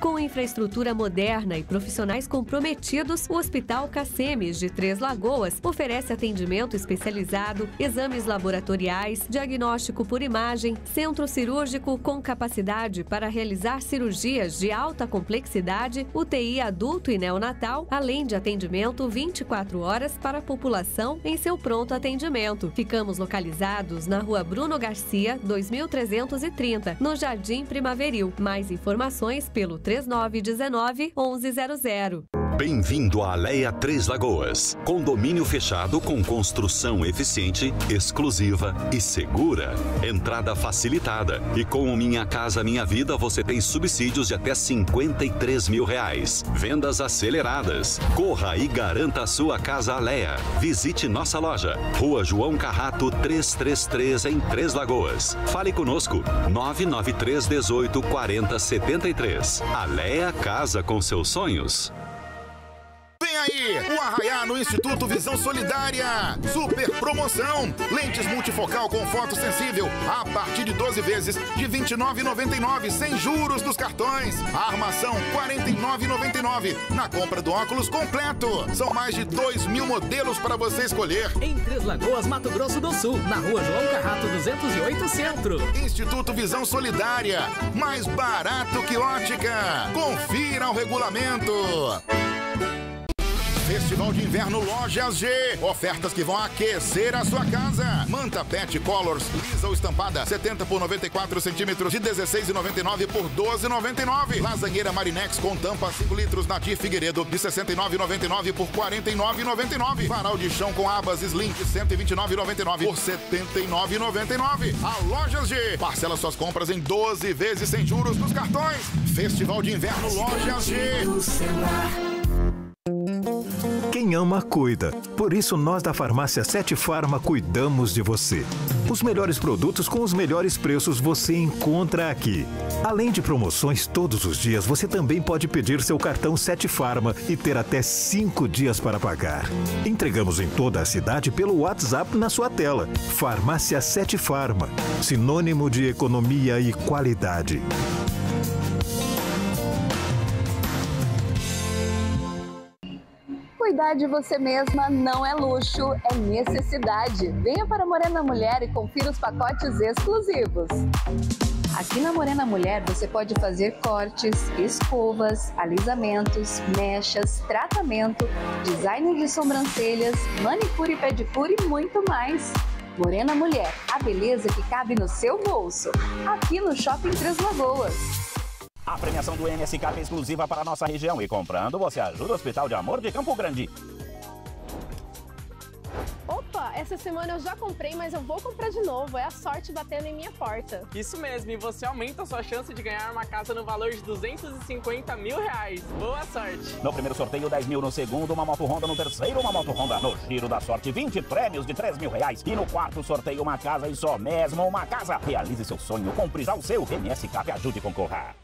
Com infraestrutura moderna e profissionais comprometidos, o Hospital Cacemes de Três Lagoas oferece atendimento especializado, exames laboratoriais, diagnóstico por imagem, centro cirúrgico com capacidade para realizar cirurgias de alta complexidade, UTI adulto e neonatal, além de atendimento 24 horas para a população em seu pronto atendimento. Ficamos localizados na Rua Bruno Garcia, 2330, no Jardim Primaveril. Mais informações pelo 3919 1100. Bem-vindo à Aleia Três Lagoas. Condomínio fechado com construção eficiente, exclusiva e segura. Entrada facilitada. E com o Minha Casa Minha Vida você tem subsídios de até 53 mil reais. Vendas aceleradas. Corra e garanta a sua casa Aleia. Visite nossa loja. Rua João Carrato 333 em Três Lagoas. Fale conosco. 993 18 40 73. Aleia Casa com seus sonhos. O Arraiá no Instituto Visão Solidária. Super promoção. Lentes multifocal com foto sensível a partir de 12 vezes de R$ 29,99 sem juros dos cartões. A armação R$ 49,99 na compra do óculos completo. São mais de 2 mil modelos para você escolher. Em Três Lagoas, Mato Grosso do Sul, na rua João Carrato 208 Centro. Instituto Visão Solidária. Mais barato que ótica. Confira o regulamento. Festival de Inverno Lojas G. Ofertas que vão aquecer a sua casa. Manta Pet Colors, lisa ou estampada, 70 por 94 centímetros, de 16,99 por 12,99. Lasanheira Marinex com tampa 5 litros, Natif Figueiredo, de 69,99 por 49,99. Varal de chão com abas Slink, 129,99 por 79,99. A Lojas G. Parcela suas compras em 12 vezes sem juros nos cartões. Festival de Inverno Lojas G. Quem ama, cuida. Por isso, nós da Farmácia Sete Farma cuidamos de você. Os melhores produtos com os melhores preços você encontra aqui. Além de promoções todos os dias, você também pode pedir seu cartão Sete Farma e ter até cinco dias para pagar. Entregamos em toda a cidade pelo WhatsApp na sua tela. Farmácia Sete Farma. Sinônimo de economia e qualidade. Cuidar de você mesma não é luxo, é necessidade. Venha para Morena Mulher e confira os pacotes exclusivos. Aqui na Morena Mulher você pode fazer cortes, escovas, alisamentos, mechas, tratamento, design de sobrancelhas, manicure e pedicure e muito mais. Morena Mulher, a beleza que cabe no seu bolso. Aqui no Shopping Três Lagoas. A premiação do NSK é exclusiva para a nossa região e comprando você ajuda o Hospital de Amor de Campo Grande. Opa, essa semana eu já comprei, mas eu vou comprar de novo. É a sorte batendo em minha porta. Isso mesmo, e você aumenta a sua chance de ganhar uma casa no valor de 250 mil reais. Boa sorte! No primeiro sorteio, 10 mil. No segundo, uma moto Honda. No terceiro, uma moto Honda. No giro da sorte, 20 prêmios de 3 mil reais. E no quarto sorteio, uma casa e só mesmo uma casa. Realize seu sonho, compre já o seu. NSK ajude a concorrer.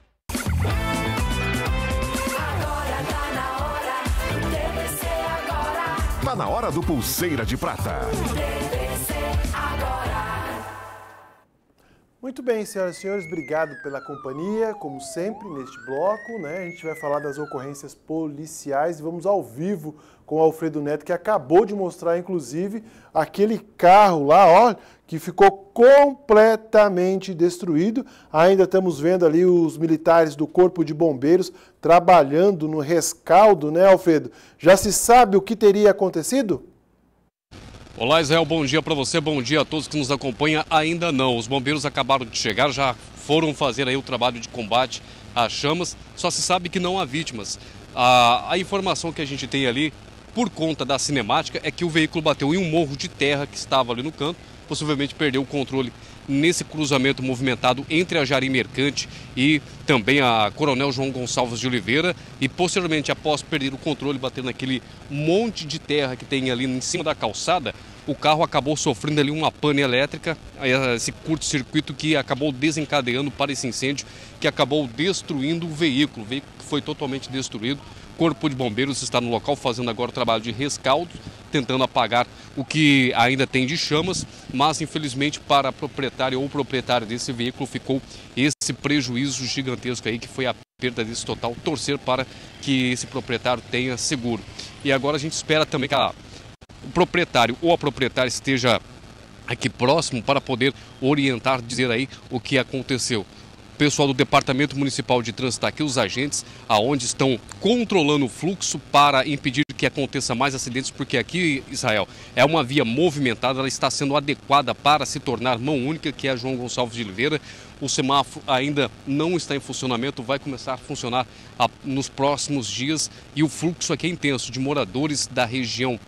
Tá na hora do Pulseira de Prata. Muito bem, senhoras e senhores, obrigado pela companhia, como sempre, neste bloco, né? A gente vai falar das ocorrências policiais e vamos ao vivo com o Alfredo Neto, que acabou de mostrar, inclusive, aquele carro lá, ó, que ficou completamente destruído. Ainda estamos vendo ali os militares do Corpo de Bombeiros trabalhando no rescaldo, né, Alfredo? Já se sabe o que teria acontecido? Olá, Israel, bom dia para você, bom dia a todos que nos acompanham. Ainda não, os bombeiros acabaram de chegar, já foram fazer aí o trabalho de combate às chamas, só se sabe que não há vítimas. A, a informação que a gente tem ali, por conta da cinemática, é que o veículo bateu em um morro de terra que estava ali no canto, possivelmente perdeu o controle nesse cruzamento movimentado entre a Jari Mercante e também a Coronel João Gonçalves de Oliveira e posteriormente, após perder o controle, batendo naquele monte de terra que tem ali em cima da calçada, o carro acabou sofrendo ali uma pane elétrica, esse curto-circuito que acabou desencadeando para esse incêndio, que acabou destruindo o veículo. O veículo foi totalmente destruído. Corpo de Bombeiros está no local fazendo agora o trabalho de rescaldo, tentando apagar o que ainda tem de chamas, mas infelizmente para a proprietária ou proprietário desse veículo ficou esse prejuízo gigantesco aí que foi a perda desse total. Torcer para que esse proprietário tenha seguro. E agora a gente espera também que a, o proprietário ou a proprietária esteja aqui próximo para poder orientar, dizer aí o que aconteceu. Pessoal do Departamento Municipal de Trânsito está aqui, os agentes, aonde estão controlando o fluxo para impedir que aconteça mais acidentes, porque aqui, Israel, é uma via movimentada, ela está sendo adequada para se tornar mão única, que é a João Gonçalves de Oliveira. O semáforo ainda não está em funcionamento, vai começar a funcionar nos próximos dias e o fluxo aqui é intenso de moradores da região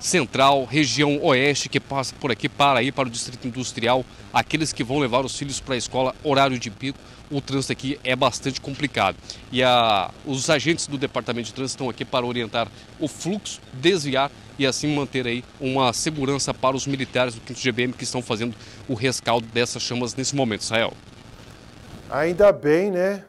central, região oeste, que passa por aqui para ir para o distrito industrial, aqueles que vão levar os filhos para a escola, horário de pico, o trânsito aqui é bastante complicado. E a, os agentes do departamento de trânsito estão aqui para orientar o fluxo, desviar e assim manter aí uma segurança para os militares do 5 GBM que estão fazendo o rescaldo dessas chamas nesse momento, Israel. Ainda bem, né,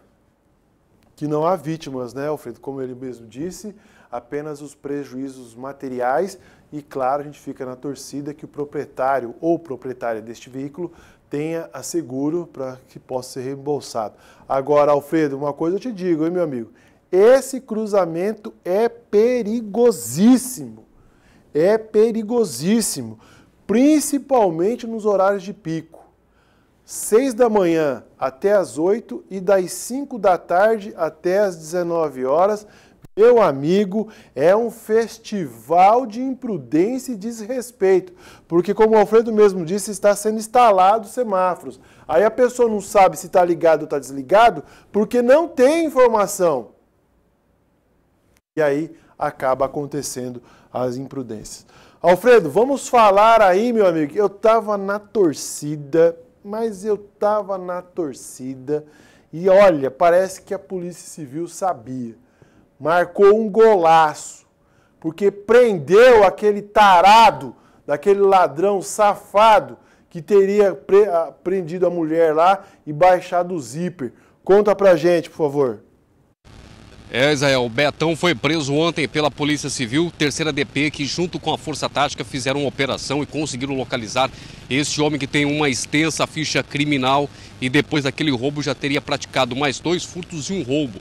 que não há vítimas, né, Alfredo? Como ele mesmo disse, apenas os prejuízos materiais e, claro, a gente fica na torcida que o proprietário ou proprietária deste veículo tenha a seguro para que possa ser reembolsado. Agora, Alfredo, uma coisa eu te digo, hein, meu amigo? Esse cruzamento é perigosíssimo. É perigosíssimo, principalmente nos horários de pico. 6 da manhã até as 8 e das 5 da tarde até as 19 horas meu amigo, é um festival de imprudência e desrespeito, porque como o Alfredo mesmo disse, está sendo instalado semáforos. Aí a pessoa não sabe se está ligado ou está desligado, porque não tem informação. E aí acaba acontecendo as imprudências. Alfredo, vamos falar aí, meu amigo. Eu estava na torcida, mas eu estava na torcida e olha, parece que a Polícia Civil sabia marcou um golaço, porque prendeu aquele tarado, daquele ladrão safado que teria prendido a mulher lá e baixado o zíper. Conta pra gente, por favor. É, Israel, Betão foi preso ontem pela Polícia Civil, terceira DP, que junto com a Força Tática fizeram uma operação e conseguiram localizar esse homem que tem uma extensa ficha criminal e depois daquele roubo já teria praticado mais dois furtos e um roubo.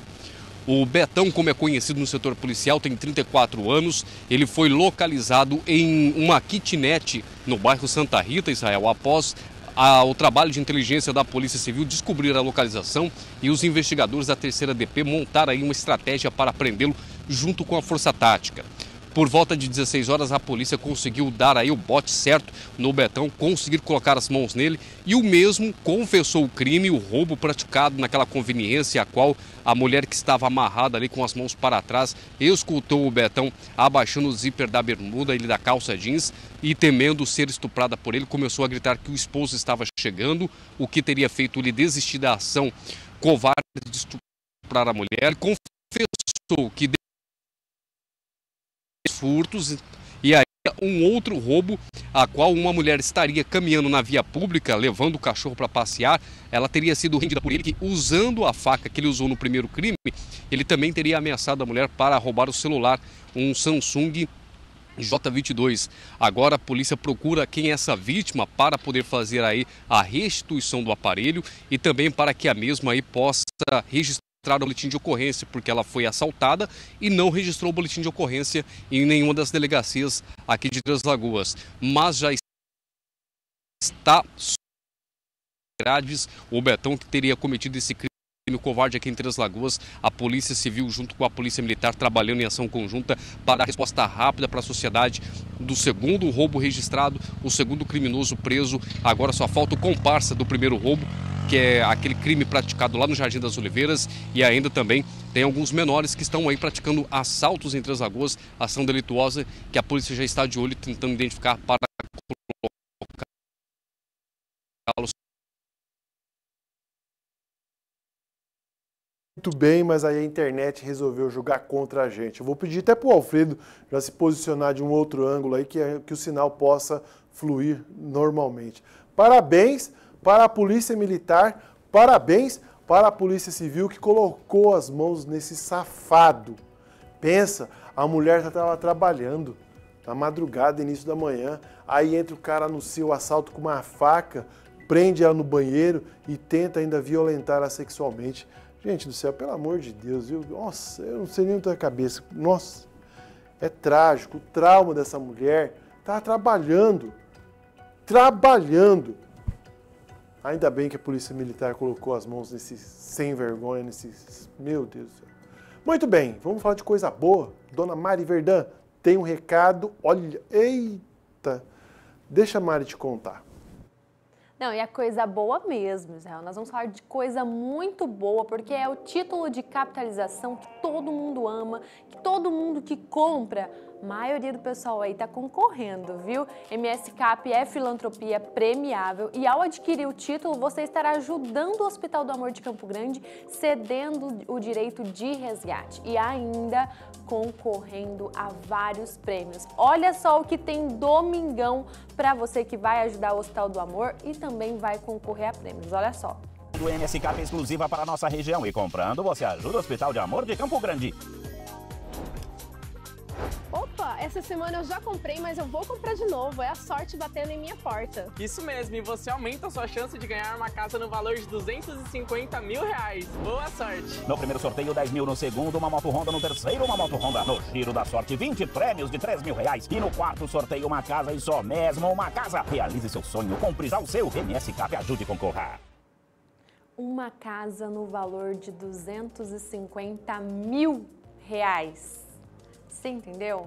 O Betão, como é conhecido no setor policial, tem 34 anos. Ele foi localizado em uma kitnet no bairro Santa Rita, Israel, após a, o trabalho de inteligência da Polícia Civil descobrir a localização e os investigadores da terceira DP montaram aí uma estratégia para prendê-lo junto com a Força Tática. Por volta de 16 horas, a polícia conseguiu dar aí o bote certo no Betão, conseguir colocar as mãos nele e o mesmo confessou o crime, o roubo praticado naquela conveniência, a qual a mulher que estava amarrada ali com as mãos para trás escutou o Betão abaixando o zíper da bermuda, ele da calça jeans e temendo ser estuprada por ele, começou a gritar que o esposo estava chegando, o que teria feito ele desistir da ação covarde de estuprar a mulher. Confessou que furtos e aí um outro roubo, a qual uma mulher estaria caminhando na via pública, levando o cachorro para passear. Ela teria sido rendida por ele, que usando a faca que ele usou no primeiro crime, ele também teria ameaçado a mulher para roubar o celular, um Samsung J22. Agora a polícia procura quem é essa vítima para poder fazer aí a restituição do aparelho e também para que a mesma aí possa registrar registrar o boletim de ocorrência, porque ela foi assaltada e não registrou o boletim de ocorrência em nenhuma das delegacias aqui de Três Lagoas. Mas já está grades o Betão que teria cometido esse crime covarde aqui em Três Lagoas, a Polícia Civil junto com a Polícia Militar trabalhando em ação conjunta para dar resposta rápida para a sociedade do segundo roubo registrado, o segundo criminoso preso. Agora só falta o comparsa do primeiro roubo, que é aquele crime praticado lá no Jardim das Oliveiras, e ainda também tem alguns menores que estão aí praticando assaltos em Três Lagoas, ação delituosa que a polícia já está de olho tentando identificar para colocá-los muito bem, mas aí a internet resolveu jogar contra a gente. Eu vou pedir até para o Alfredo já se posicionar de um outro ângulo aí, que, é, que o sinal possa fluir normalmente. Parabéns para a Polícia Militar, parabéns para a Polícia Civil que colocou as mãos nesse safado. Pensa, a mulher já estava trabalhando na madrugada, início da manhã, aí entra o cara no seu assalto com uma faca, prende ela no banheiro e tenta ainda violentar-a sexualmente. Gente do céu, pelo amor de Deus, viu? Nossa, eu não sei nem onde a cabeça. Nossa, é trágico. O trauma dessa mulher está trabalhando. Trabalhando Ainda bem que a Polícia Militar colocou as mãos nesses sem vergonha, nesses. Meu Deus do céu. Muito bem, vamos falar de coisa boa. Dona Mari Verdã tem um recado. Olha, eita! Deixa a Mari te contar. Não, e é coisa boa mesmo, Israel. Nós vamos falar de coisa muito boa, porque é o título de capitalização que todo mundo ama, que todo mundo que compra maioria do pessoal aí está concorrendo, viu? MS Cap é filantropia premiável e ao adquirir o título, você estará ajudando o Hospital do Amor de Campo Grande, cedendo o direito de resgate e ainda concorrendo a vários prêmios. Olha só o que tem domingão para você que vai ajudar o Hospital do Amor e também vai concorrer a prêmios. Olha só do MSCap exclusiva para a nossa região e comprando você ajuda o Hospital de Amor de Campo Grande. Essa semana eu já comprei, mas eu vou comprar de novo. É a sorte batendo em minha porta. Isso mesmo, e você aumenta a sua chance de ganhar uma casa no valor de 250 mil reais. Boa sorte! No primeiro sorteio, 10 mil. No segundo, uma moto Honda. No terceiro, uma moto Honda. No giro da sorte, 20 prêmios de 3 mil reais. E no quarto sorteio, uma casa e só mesmo uma casa. Realize seu sonho, compre já o seu. MS Cap ajude a concorrer. Uma casa no valor de 250 mil reais. Você entendeu?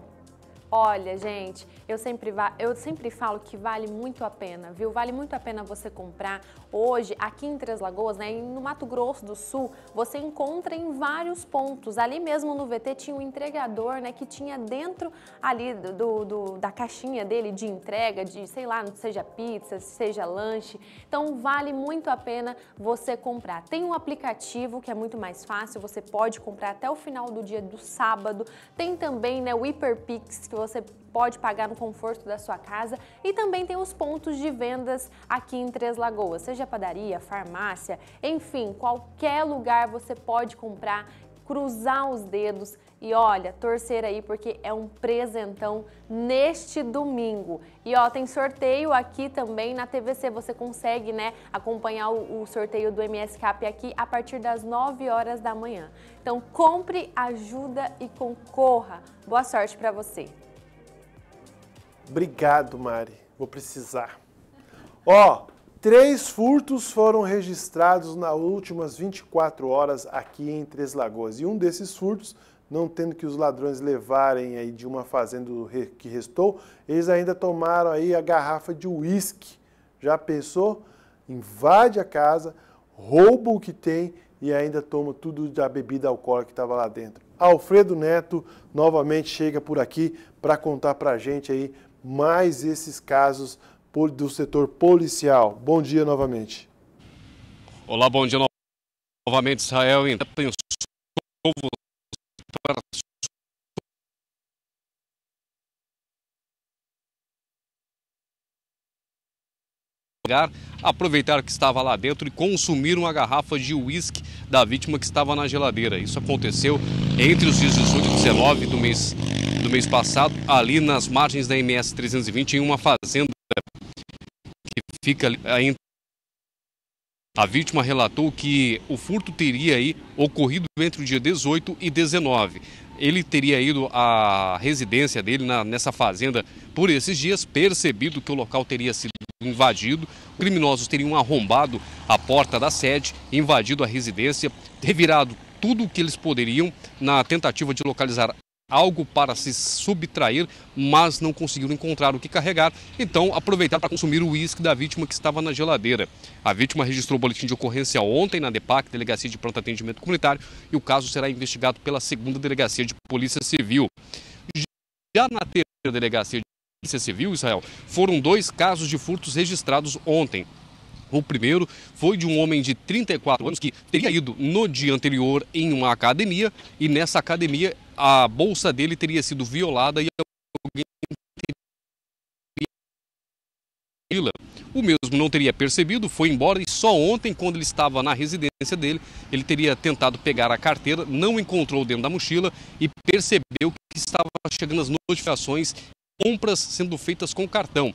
Olha, gente, eu sempre, eu sempre falo que vale muito a pena, viu? Vale muito a pena você comprar. Hoje, aqui em Três Lagoas, né, no Mato Grosso do Sul, você encontra em vários pontos. Ali mesmo no VT tinha um entregador, né, que tinha dentro ali do, do, da caixinha dele de entrega, de, sei lá, seja pizza, seja lanche. Então, vale muito a pena você comprar. Tem um aplicativo que é muito mais fácil, você pode comprar até o final do dia do sábado. Tem também, né, o Hyperpix, que você pode pagar no conforto da sua casa e também tem os pontos de vendas aqui em Três Lagoas, seja padaria, farmácia, enfim, qualquer lugar você pode comprar, cruzar os dedos e olha, torcer aí porque é um presentão neste domingo. E ó, tem sorteio aqui também na TVC, você consegue, né, acompanhar o, o sorteio do MS Cap aqui a partir das 9 horas da manhã. Então compre, ajuda e concorra. Boa sorte para você. Obrigado, Mari. Vou precisar. Ó, três furtos foram registrados nas últimas 24 horas aqui em Três Lagoas. E um desses furtos, não tendo que os ladrões levarem aí de uma fazenda que restou, eles ainda tomaram aí a garrafa de uísque. Já pensou? Invade a casa, rouba o que tem e ainda toma tudo da bebida alcoólica que estava lá dentro. Alfredo Neto novamente chega por aqui para contar para a gente aí mais esses casos do setor policial. Bom dia novamente. Olá, bom dia novamente, Israel. Então, para aproveitar que estava lá dentro e consumir uma garrafa de uísque da vítima que estava na geladeira. Isso aconteceu entre os dias 18 e 19 do mês mês passado, ali nas margens da MS 320, em uma fazenda que fica ali. A vítima relatou que o furto teria aí ocorrido entre o dia 18 e 19. Ele teria ido à residência dele na, nessa fazenda por esses dias, percebido que o local teria sido invadido. Criminosos teriam arrombado a porta da sede, invadido a residência, revirado tudo o que eles poderiam na tentativa de localizar algo para se subtrair, mas não conseguiram encontrar o que carregar, então aproveitaram para consumir o uísque da vítima que estava na geladeira. A vítima registrou o boletim de ocorrência ontem na DEPAC, Delegacia de Pronto Atendimento Comunitário, e o caso será investigado pela segunda Delegacia de Polícia Civil. Já na terceira Delegacia de Polícia Civil, Israel, foram dois casos de furtos registrados ontem. O primeiro foi de um homem de 34 anos que teria ido no dia anterior em uma academia e nessa academia a bolsa dele teria sido violada e alguém teria o mesmo não teria percebido, foi embora e só ontem, quando ele estava na residência dele, ele teria tentado pegar a carteira, não encontrou dentro da mochila e percebeu que estava chegando as notificações, compras sendo feitas com cartão.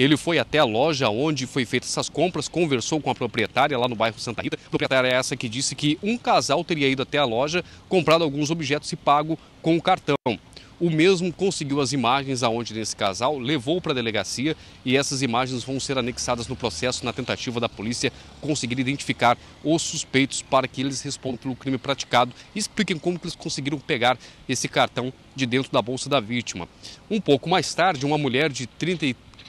Ele foi até a loja onde foi feitas essas compras, conversou com a proprietária lá no bairro Santa Rita. A proprietária é essa que disse que um casal teria ido até a loja, comprado alguns objetos e pago com o cartão. o mesmo conseguiu as imagens aonde nesse casal, levou para a delegacia e essas imagens vão ser anexadas no processo na tentativa da polícia conseguir identificar os suspeitos para que eles respondam pelo crime praticado e expliquem como que eles conseguiram pegar esse cartão de dentro da bolsa da vítima. Um pouco mais tarde, uma mulher de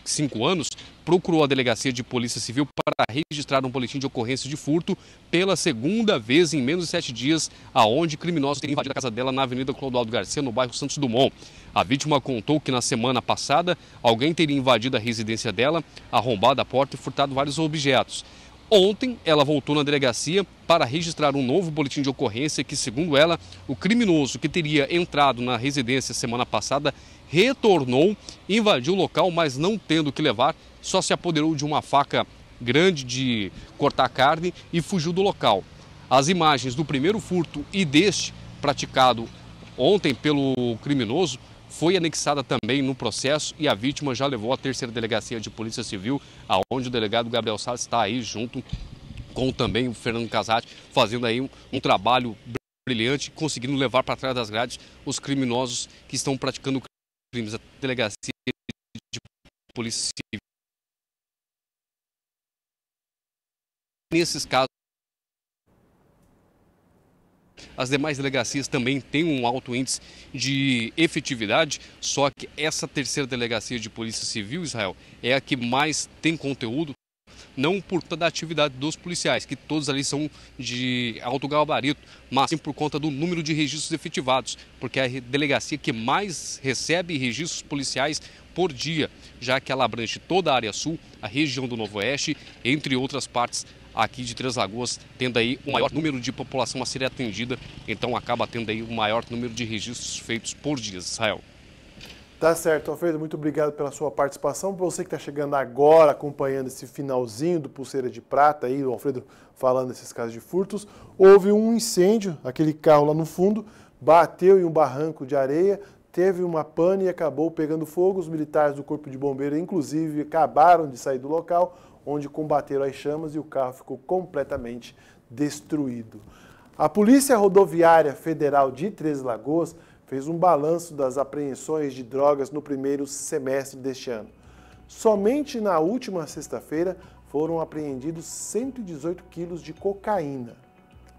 35 anos procurou a delegacia de polícia civil para registrar um boletim de ocorrência de furto pela segunda vez em menos de sete dias, aonde criminosos teriam invadido a casa dela na Avenida Clodoaldo Garcia, no bairro Santos Dumont. A vítima contou que na semana passada alguém teria invadido a residência dela, arrombado a porta e furtado vários objetos. Ontem, ela voltou na delegacia para registrar um novo boletim de ocorrência que, segundo ela, o criminoso que teria entrado na residência semana passada retornou, invadiu o local, mas não tendo que levar, só se apoderou de uma faca grande de cortar carne e fugiu do local. As imagens do primeiro furto e deste, praticado ontem pelo criminoso, foi anexada também no processo e a vítima já levou à terceira delegacia de polícia civil, aonde o delegado Gabriel Salles está aí junto com também o Fernando Casati, fazendo aí um, um trabalho brilhante, conseguindo levar para trás das grades os criminosos que estão praticando crimes. A delegacia de polícia civil nesses casos. As demais delegacias também têm um alto índice de efetividade, só que essa terceira delegacia de Polícia Civil, Israel, é a que mais tem conteúdo, não por conta da atividade dos policiais, que todos ali são de alto gabarito, mas sim por conta do número de registros efetivados, porque é a delegacia que mais recebe registros policiais por dia, já que ela abrange toda a área sul, a região do Novo Oeste, entre outras partes aqui de Três Lagoas, tendo aí o maior número de população a ser atendida, então acaba tendo aí o maior número de registros feitos por dia, Israel. Tá certo, Alfredo, muito obrigado pela sua participação. Para você que está chegando agora, acompanhando esse finalzinho do Pulseira de Prata, aí, o Alfredo falando desses casos de furtos, houve um incêndio, aquele carro lá no fundo, bateu em um barranco de areia, teve uma pane e acabou pegando fogo. Os militares do Corpo de Bombeiro, inclusive, acabaram de sair do local onde combateram as chamas e o carro ficou completamente destruído. A Polícia Rodoviária Federal de Três Lagoas fez um balanço das apreensões de drogas no primeiro semestre deste ano. Somente na última sexta-feira foram apreendidos 118 quilos de cocaína.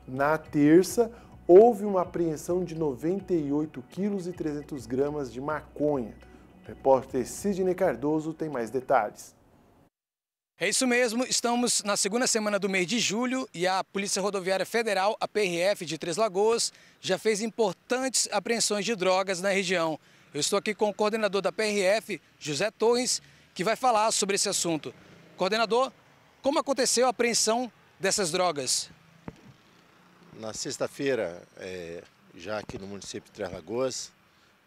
Na terça, houve uma apreensão de 98 quilos e 300 gramas de maconha. O repórter Sidney Cardoso tem mais detalhes. É isso mesmo, estamos na segunda semana do mês de julho e a Polícia Rodoviária Federal, a PRF de Três Lagoas, já fez importantes apreensões de drogas na região. Eu estou aqui com o coordenador da PRF, José Torres, que vai falar sobre esse assunto. Coordenador, como aconteceu a apreensão dessas drogas? Na sexta-feira, é, já aqui no município de Três Lagoas,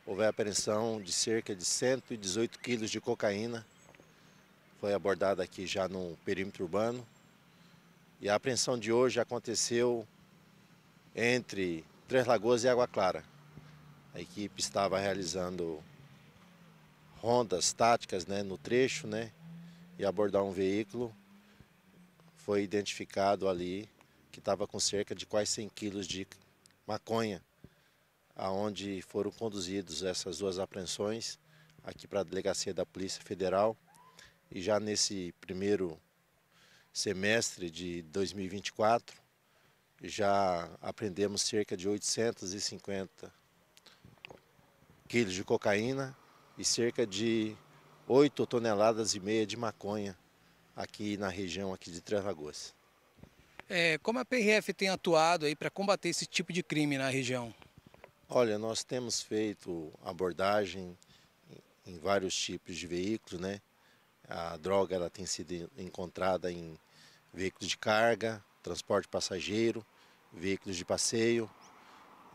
houve a apreensão de cerca de 118 quilos de cocaína foi abordada aqui já no perímetro urbano. E a apreensão de hoje aconteceu entre Três Lagoas e Água Clara. A equipe estava realizando rondas táticas né, no trecho né, e abordar um veículo. Foi identificado ali que estava com cerca de quase 100 quilos de maconha, aonde foram conduzidos essas duas apreensões aqui para a delegacia da Polícia Federal e já nesse primeiro semestre de 2024 já aprendemos cerca de 850 quilos de cocaína e cerca de 8 toneladas e meia de maconha aqui na região aqui de Três Lagoas. É, como a PRF tem atuado aí para combater esse tipo de crime na região? Olha, nós temos feito abordagem em vários tipos de veículos, né? A droga ela tem sido encontrada em veículos de carga, transporte passageiro, veículos de passeio.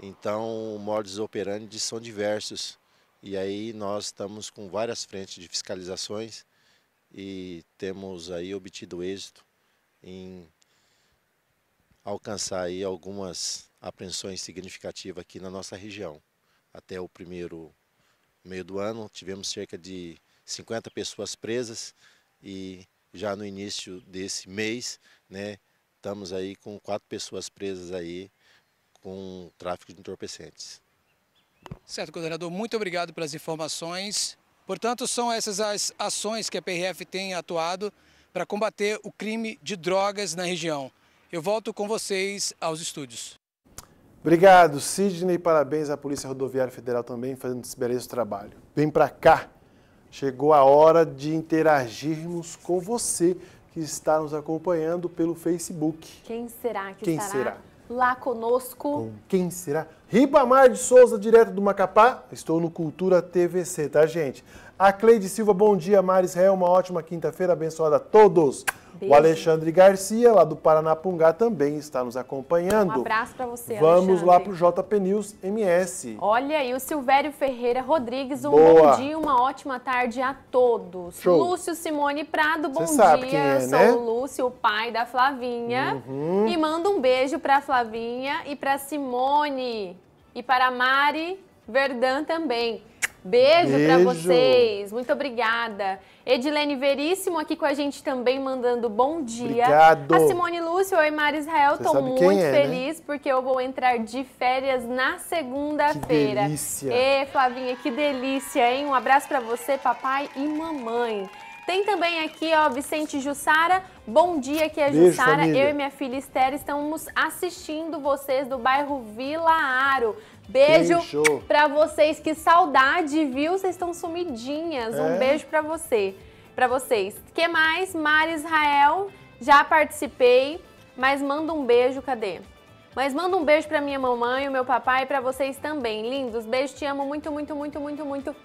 Então, modos operandi são diversos. E aí nós estamos com várias frentes de fiscalizações e temos aí obtido êxito em alcançar aí algumas apreensões significativas aqui na nossa região. Até o primeiro meio do ano tivemos cerca de 50 pessoas presas e já no início desse mês, né, estamos aí com quatro pessoas presas aí com tráfico de entorpecentes. Certo, coordenador, muito obrigado pelas informações. Portanto, são essas as ações que a PRF tem atuado para combater o crime de drogas na região. Eu volto com vocês aos estúdios. Obrigado, Sidney. Parabéns à Polícia Rodoviária Federal também fazendo esse beleza trabalho. Vem para cá. Chegou a hora de interagirmos com você que está nos acompanhando pelo Facebook. Quem será que Quem estará será? lá conosco? Com quem será? Ribamar de Souza, direto do Macapá. Estou no Cultura TVC, tá, gente? A Cleide Silva, bom dia. Mari Israel, uma ótima quinta-feira abençoada a todos. Beijo. O Alexandre Garcia, lá do Paranapungá, também está nos acompanhando. Um abraço para você, Vamos lá Alexandre. para o JP News MS. Olha aí, o Silvério Ferreira Rodrigues, um Boa. bom dia, uma ótima tarde a todos. Show. Lúcio Simone Prado, bom Cê dia. quem é, Sou né? o Lúcio, o pai da Flavinha. Uhum. E manda um beijo para Flavinha e para Simone. E para a Mari Verdão também. Beijo, para Beijo. vocês. Muito obrigada. Edilene Veríssimo aqui com a gente também mandando bom dia. Obrigado. A Simone Lúcio, oi Mari Israel, sabe muito é, né? feliz porque eu vou entrar de férias na segunda-feira. Que delícia. Ê, Flavinha, que delícia, hein? Um abraço pra você, papai e mamãe. Tem também aqui, ó, Vicente Jussara. Bom dia, aqui é a Beijo, Jussara. família. Eu e minha filha Esther estamos assistindo vocês do bairro Vila Aro. Beijo Beijo. pra vocês. Que saudade, viu? Vocês estão sumidinhas. Um É. beijo pra você. Pra vocês. Que mais? Mari Israel, já participei, mas manda um beijo, cadê? Mas manda um beijo pra minha mamãe, o meu papai e pra vocês também. Lindos, beijo, te amo muito, muito, muito, muito, muito.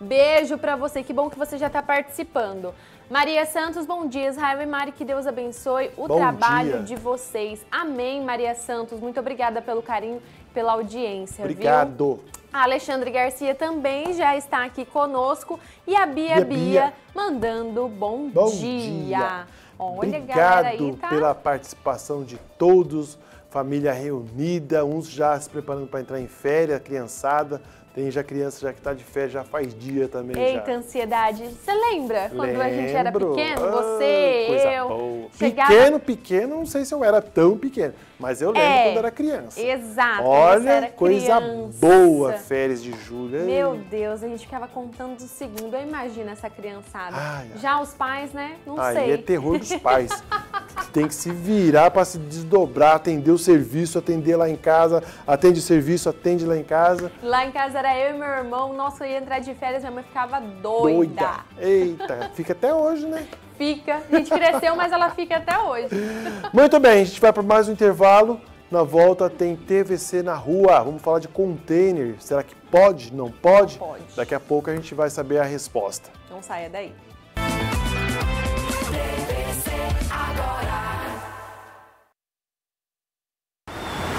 Beijo pra você, que bom que você já tá participando. Maria Santos, bom dia. Israel e Mari, que Deus abençoe o Bom trabalho dia. de vocês. Amém, Maria Santos. Muito obrigada pelo carinho, pela audiência, viu? Obrigado. A Alexandre Garcia também já está aqui conosco. E a Bia Bia, Bia, Bia. mandando bom, Bom dia. dia. Olha, Obrigado aí tá... pela participação de todos, família reunida, uns já se preparando para entrar em férias, criançada. Tem já criança já que está de férias, já faz dia também. Eita, já. ansiedade. Você lembra quando a gente era Lembro. pequeno? Você, eu. chegava- Pequeno, pequeno, não sei se eu era tão pequeno, mas eu lembro É, quando era criança. Exato. Olha, coisa criança. boa, férias de julho. Ei. Meu Deus, a gente ficava contando do segundo. Eu imagino essa criançada. Ai, ai. Já os pais, né? Não Aí sei. é terror dos pais. Tem que se virar para se desdobrar, atender o serviço, atender lá em casa, atende o serviço, atende lá em casa. Lá em casa era eu e meu irmão. Nossa, eu ia entrar de férias, minha mãe ficava doida. Eita, fica até hoje, né? Fica. A gente cresceu, mas ela fica até hoje. Muito bem, a gente vai para mais um intervalo. Na volta tem TVC na rua. Vamos falar de container. Será que pode? Não pode? Pode. Daqui a pouco a gente vai saber a resposta. Não saia daí.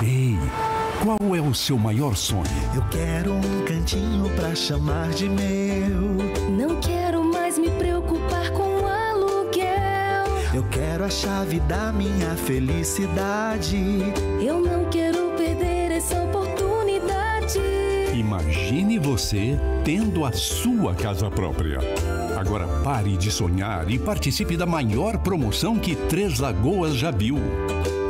Ei, qual é o seu maior sonho? Eu quero um cantinho pra chamar de meu. Não quero Eu quero a chave da minha felicidade. Eu não quero perder essa oportunidade. Imagine você tendo a sua casa própria. Agora pare de sonhar e participe da maior promoção que Três Lagoas já viu.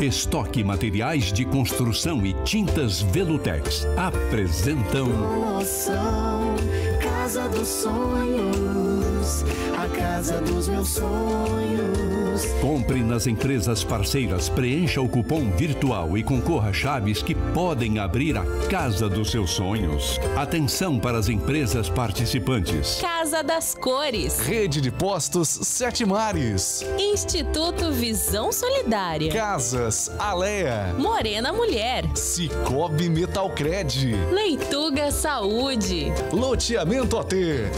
Estoque Materiais de Construção e Tintas Velutex apresentam Promoção Casa dos Sonhos. A casa dos meus sonhos. Compre nas empresas parceiras, preencha o cupom virtual e concorra a chaves que podem abrir a casa dos seus sonhos. Atenção para as empresas participantes. Casa das Cores. Rede de Postos Sete Mares. Instituto Visão Solidária. Casas Alea. Morena Mulher. Cicobi Metalcred. Leituga Saúde. Loteamento AT.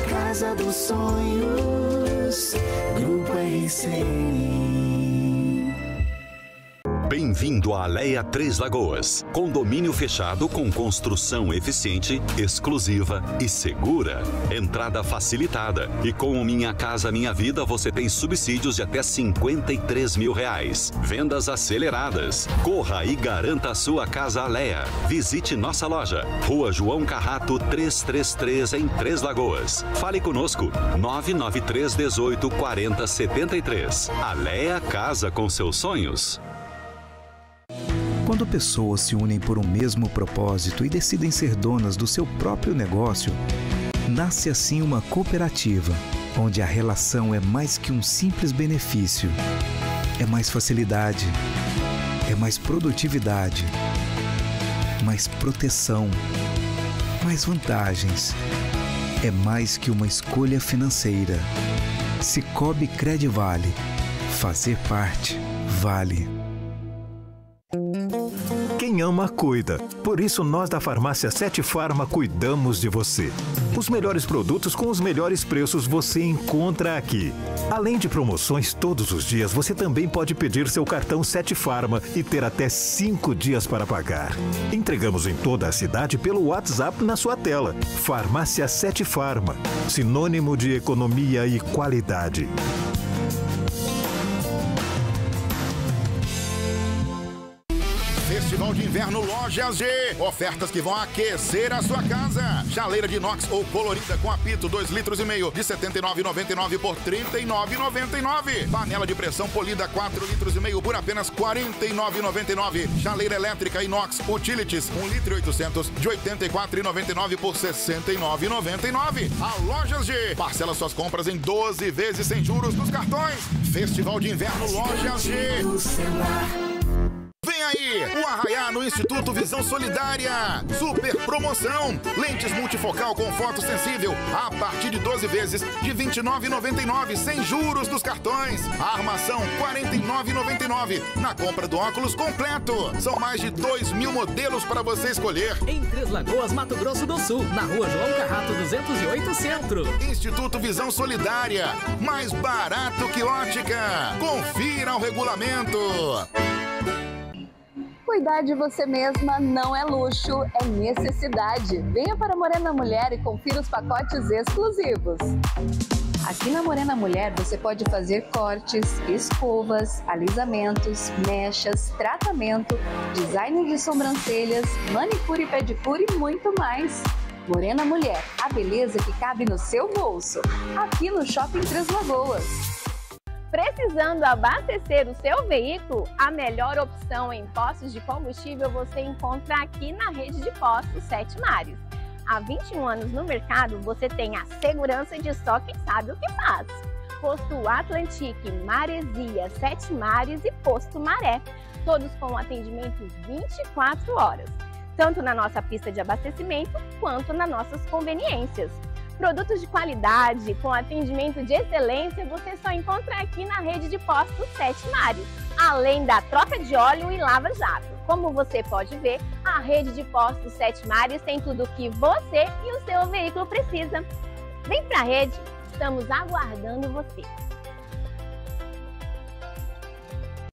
Casa dos Sonhos. Grupo RCI. Bem-vindo à Aleia Três Lagoas. Condomínio fechado com construção eficiente, exclusiva e segura. Entrada facilitada. E com o Minha Casa Minha Vida você tem subsídios de até 53 mil reais. Vendas aceleradas. Corra e garanta a sua casa Aleia. Visite nossa loja. Rua João Carrato 333 em Três Lagoas. Fale conosco. 993 18 40 73. Aleia Casa com seus sonhos. Quando pessoas se unem por um mesmo propósito e decidem ser donas do seu próprio negócio, nasce assim uma cooperativa, onde a relação é mais que um simples benefício. É mais facilidade, é mais produtividade, mais proteção, mais vantagens. É mais que uma escolha financeira. Cicobi Vale. Fazer parte vale. Quem ama, cuida. Por isso, nós da Farmácia Sete Farma cuidamos de você. Os melhores produtos com os melhores preços você encontra aqui. Além de promoções todos os dias, você também pode pedir seu cartão Sete Farma e ter até cinco dias para pagar. Entregamos em toda a cidade pelo WhatsApp na sua tela. Farmácia Sete Farma. Sinônimo de economia e qualidade. Inverno Lojas G. Ofertas que vão aquecer a sua casa. Chaleira de inox ou colorida com apito 2 litros e meio de 79,99 por 39,99. Panela de pressão polida 4 litros e meio por apenas 49,99. Chaleira elétrica inox Utilities 1 litro e 800 de 84,99 por 69,99. A Lojas G. Parcela suas compras em 12 vezes sem juros nos cartões. Festival de Inverno Lojas G. Vem aí, o Arraiá no Instituto Visão Solidária. Super promoção. Lentes multifocal com foto sensível a partir de 12 vezes de R$ 29,99 sem juros dos cartões. A armação R$ 49,99 na compra do óculos completo. São mais de 2 mil modelos para você escolher. Em Três Lagoas, Mato Grosso do Sul, na rua João Carrato 208 Centro. Instituto Visão Solidária. Mais barato que ótica. Confira o regulamento. Cuidar de você mesma não é luxo, é necessidade. Venha para Morena Mulher e confira os pacotes exclusivos. Aqui na Morena Mulher você pode fazer cortes, escovas, alisamentos, mechas, tratamento, design de sobrancelhas, manicure e pedicure e muito mais. Morena Mulher, a beleza que cabe no seu bolso. Aqui no Shopping Três Lagoas. Precisando abastecer o seu veículo, a melhor opção em postos de combustível você encontra aqui na rede de postos Sete Mares. Há 21 anos no mercado, você tem a segurança de só quem sabe o que faz. Posto Atlantique, Maresia, Sete Mares e Posto Maré, todos com atendimento 24 horas, tanto na nossa pista de abastecimento quanto nas nossas conveniências. Produtos de qualidade, com atendimento de excelência, você só encontra aqui na rede de postos Sete Mares, além da troca de óleo e lava-jato. Como você pode ver, a rede de postos Sete Mares tem tudo o que você e o seu veículo precisa. Vem pra rede, estamos aguardando você.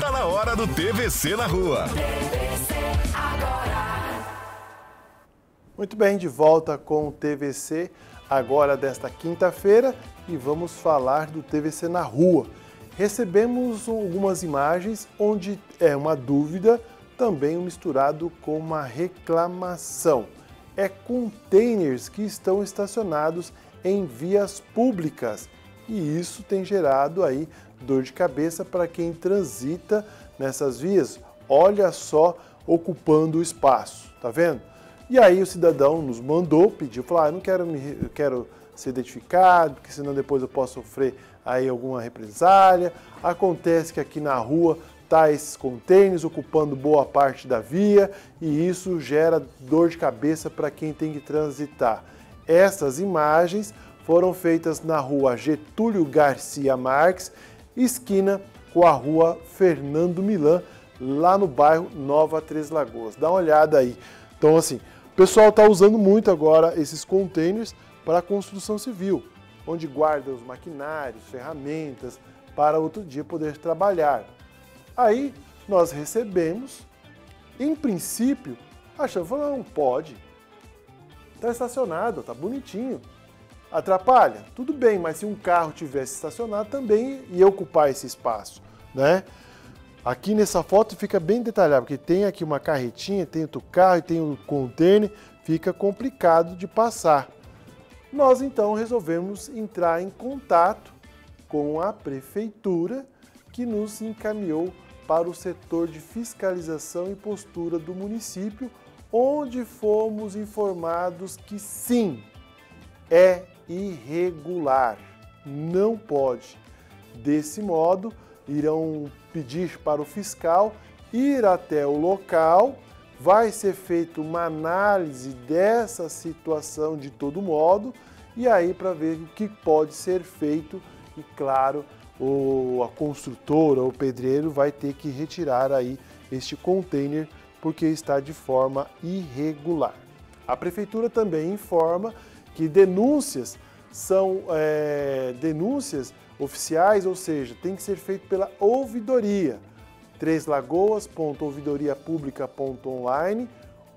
Tá na hora do TVC na rua. Muito bem, de volta com o TVC agora desta quinta-feira e vamos falar do TVC na rua. Recebemos algumas imagens onde é uma dúvida, também misturado com uma reclamação. É containers que estão estacionados em vias públicas e isso tem gerado aí dor de cabeça para quem transita nessas vias. Olha só ocupando o espaço, tá vendo? E aí o cidadão nos mandou, pediu, falou: ah, não quero, me, quero ser identificado, porque senão depois eu posso sofrer aí alguma represália. Acontece que aqui na rua esses contêineres ocupando boa parte da via e isso gera dor de cabeça para quem tem que transitar. Essas imagens foram feitas na rua Getúlio Garcia Marques, esquina com a rua Fernando Milan, lá no bairro Nova Três Lagoas. Dá uma olhada aí. Então, assim, o pessoal está usando muito agora esses containers para a construção civil, onde guarda os maquinários, ferramentas, para outro dia poder trabalhar. Aí nós recebemos, em princípio, achando, não, pode. Está estacionado, está bonitinho. Atrapalha? Tudo bem, mas se um carro tivesse estacionado também ia ocupar esse espaço, né? Aqui nessa foto fica bem detalhado, porque tem aqui uma carretinha, tem outro carro e tem o um container, fica complicado de passar. Nós então resolvemos entrar em contato com a prefeitura, que nos encaminhou para o setor de fiscalização e postura do município, onde fomos informados que sim, é irregular, não pode. Desse modo, irão pedir para o fiscal ir até o local, vai ser feita uma análise dessa situação de todo modo e aí para ver o que pode ser feito e claro, o, a construtora, o pedreiro vai ter que retirar aí este container porque está de forma irregular. A prefeitura também informa que denúncias são é, denúncias oficiais, ou seja, tem que ser feito pela ouvidoria, treslagoas.ouvidoriapublica.online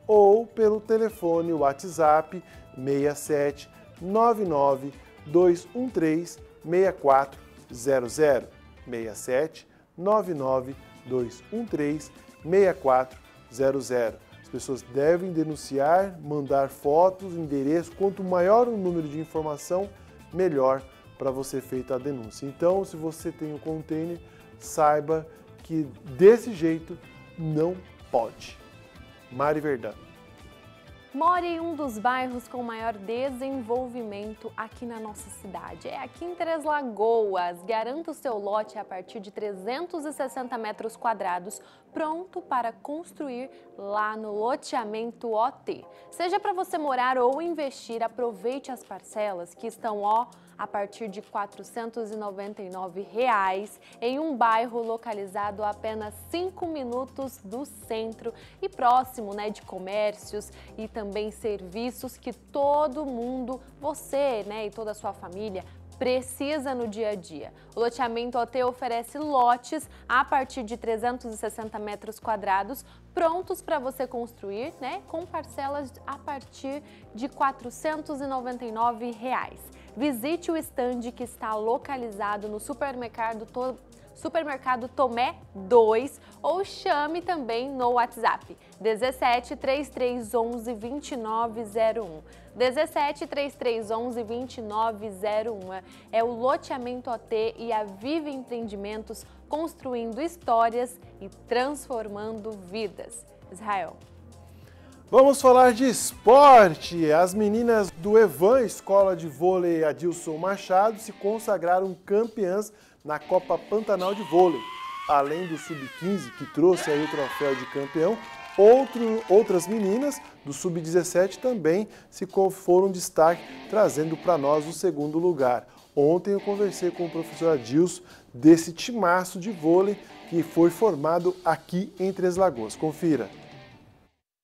ou pelo telefone WhatsApp 67 99 213 6400 67 99 213 6400. As pessoas devem denunciar, mandar fotos, endereço. Quanto maior o número de informação, melhor para você feita a denúncia. Então, se você tem um container, saiba que desse jeito não pode. Mari Verdão. More em um dos bairros com maior desenvolvimento aqui na nossa cidade. É aqui em Três Lagoas. Garanta o seu lote a partir de 360 metros quadrados, pronto para construir lá no loteamento OT. Seja para você morar ou investir, aproveite as parcelas que estão ó a partir de 499 reais, em um bairro localizado a apenas 5 minutos do centro e próximo né, de comércios e também serviços que todo mundo, você né, e toda a sua família, precisa no dia a dia. O loteamento OT oferece lotes a partir de 360 metros quadrados prontos para você construir, né, com parcelas a partir de 499 reais. Visite o estande que está localizado no supermercado Supermercado Tomé 2 ou chame também no WhatsApp 17 3311 2901. 17 3311 2901 é o loteamento OT e a Vive Empreendimentos construindo histórias e transformando vidas. Israel. Vamos falar de esporte. As meninas do Evan, Escola de Vôlei Adilson Machado, se consagraram campeãs na Copa Pantanal de Vôlei. Além do Sub-15, que trouxe aí o troféu de campeão, outro, outras meninas do Sub-17 também se foram destaque, trazendo para nós o segundo lugar. Ontem eu conversei com o professor Adilson desse timaço de vôlei que foi formado aqui em Três Lagoas. Confira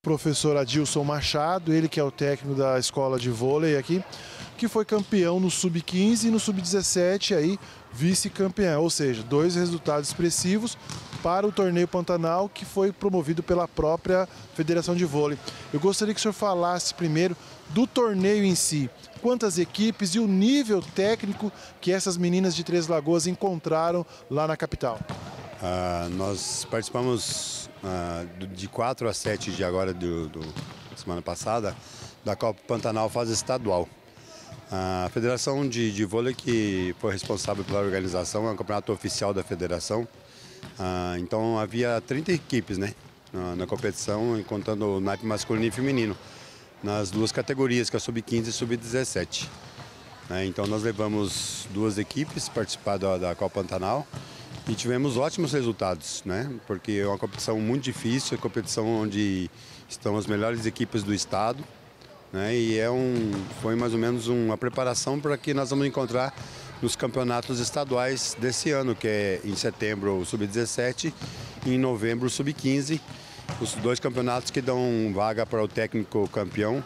professor Adilson Machado, ele que é o técnico da escola de vôlei aqui, que foi campeão no sub-15 e no sub-17 aí vice-campeão, ou seja, dois resultados expressivos para o torneio Pantanal que foi promovido pela própria Federação de Vôlei. Eu gostaria que o senhor falasse primeiro do torneio em si, quantas equipes e o nível técnico que essas meninas de Três Lagoas encontraram lá na capital. Ah, nós participamos ah, de 4 a 7 de agora, do, do, semana passada, da Copa Pantanal fase estadual. A Federação de, de Vôlei que foi responsável pela organização, é um campeonato oficial da federação. Ah, então havia 30 equipes né, na, na competição, contando o naipe masculino e feminino, nas duas categorias, que é sub-15 e sub-17. É, então nós levamos duas equipes participar da, da Copa Pantanal e tivemos ótimos resultados, né? Porque é uma competição muito difícil, é uma competição onde estão as melhores equipes do estado, né? E é um, foi mais ou menos uma preparação para que nós vamos encontrar nos campeonatos estaduais desse ano, que é em setembro o sub-17 e em novembro o sub-15, os dois campeonatos que dão vaga para o técnico campeão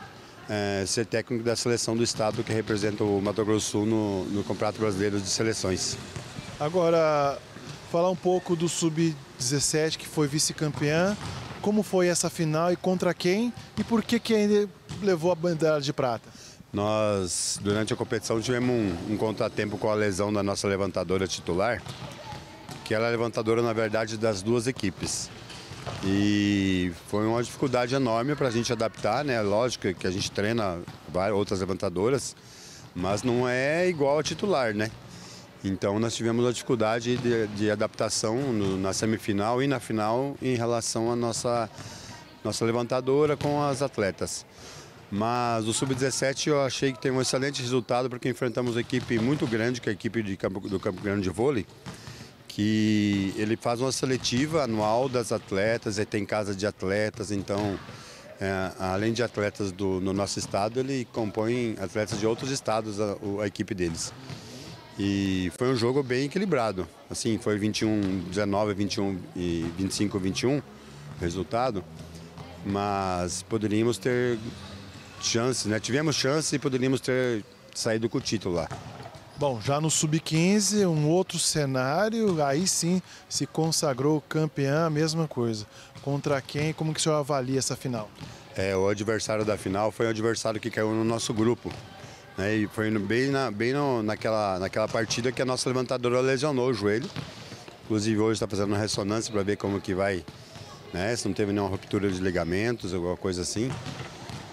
é, ser técnico da seleção do estado que representa o Mato Grosso no, no Campeonato Brasileiro de Seleções. Agora, falar um pouco do Sub-17 que foi vice-campeã. Como foi essa final e contra quem? E por que, que ainda levou a bandeira de prata? Nós, durante a competição, tivemos um, um contratempo com a lesão da nossa levantadora titular, que ela é levantadora, na verdade, das duas equipes. E foi uma dificuldade enorme para a gente adaptar, né? Lógico que a gente treina várias outras levantadoras, mas não é igual a titular, né? Então nós tivemos a dificuldade de, de adaptação no, na semifinal e na final em relação à nossa, nossa levantadora com as atletas. Mas o Sub-17 eu achei que tem um excelente resultado porque enfrentamos uma equipe muito grande, que é a equipe Campo, do Campo Grande de Vôlei, que ele faz uma seletiva anual das atletas, e tem casa de atletas, então, é, além de atletas do, no nosso estado, ele compõe atletas de outros estados, a, a equipe deles. E foi um jogo bem equilibrado. Assim, foi 21, 19, 21 e 25, 21 o resultado. Mas poderíamos ter chances, né? Tivemos chances e poderíamos ter saído com o título lá. Bom, já no Sub-15, um outro cenário, aí sim se consagrou campeão, a mesma coisa. Contra quem? Como que o senhor avalia essa final? É, o adversário da final foi o adversário que caiu no nosso grupo. Né? E foi bem, na, bem no, naquela, naquela partida que a nossa levantadora lesionou o joelho. Inclusive hoje está fazendo uma ressonância para ver como que vai, né? se não teve nenhuma ruptura de ligamentos, alguma coisa assim.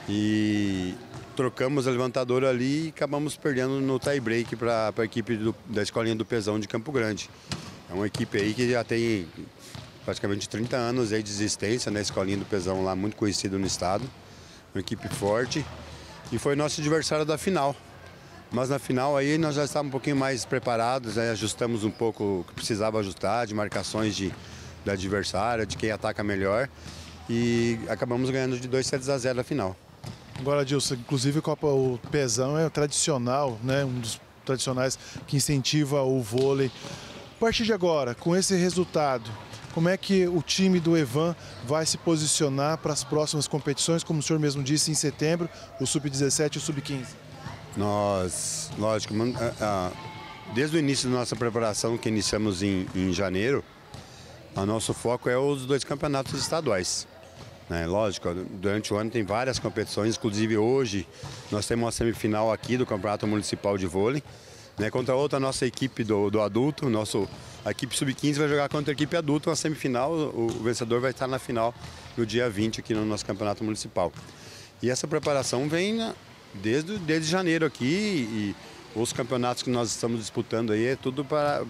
E trocamos a levantadora ali e acabamos perdendo no tie break para a equipe do, da Escolinha do Pesão de Campo Grande. É uma equipe aí que já tem praticamente 30 anos aí de existência, né? Escolinha do Pesão lá, muito conhecido no estado. Uma equipe forte e foi nosso adversário da final. Mas na final aí nós já estávamos um pouquinho mais preparados, né? ajustamos um pouco o que precisava ajustar, de marcações de, da adversária, de quem ataca melhor. E acabamos ganhando de 2 sets a 0 na final. Agora, Dilson, inclusive Copa, o Pezão é tradicional, né? um dos tradicionais que incentiva o vôlei. A partir de agora, com esse resultado, como é que o time do Evan vai se posicionar para as próximas competições, como o senhor mesmo disse, em setembro, o Sub-17 e o Sub-15? Nós, lógico, desde o início da nossa preparação, que iniciamos em, em janeiro, o nosso foco é os dois campeonatos estaduais. Né? Lógico, durante o ano tem várias competições, inclusive hoje nós temos uma semifinal aqui do Campeonato Municipal de Vôlei, né? contra outra nossa equipe do, do adulto, nosso, a equipe sub-15 vai jogar contra a equipe adulta uma semifinal, o, o vencedor vai estar na final no dia 20 aqui no nosso Campeonato Municipal. E essa preparação vem desde, desde janeiro aqui e os campeonatos que nós estamos disputando aí é tudo para,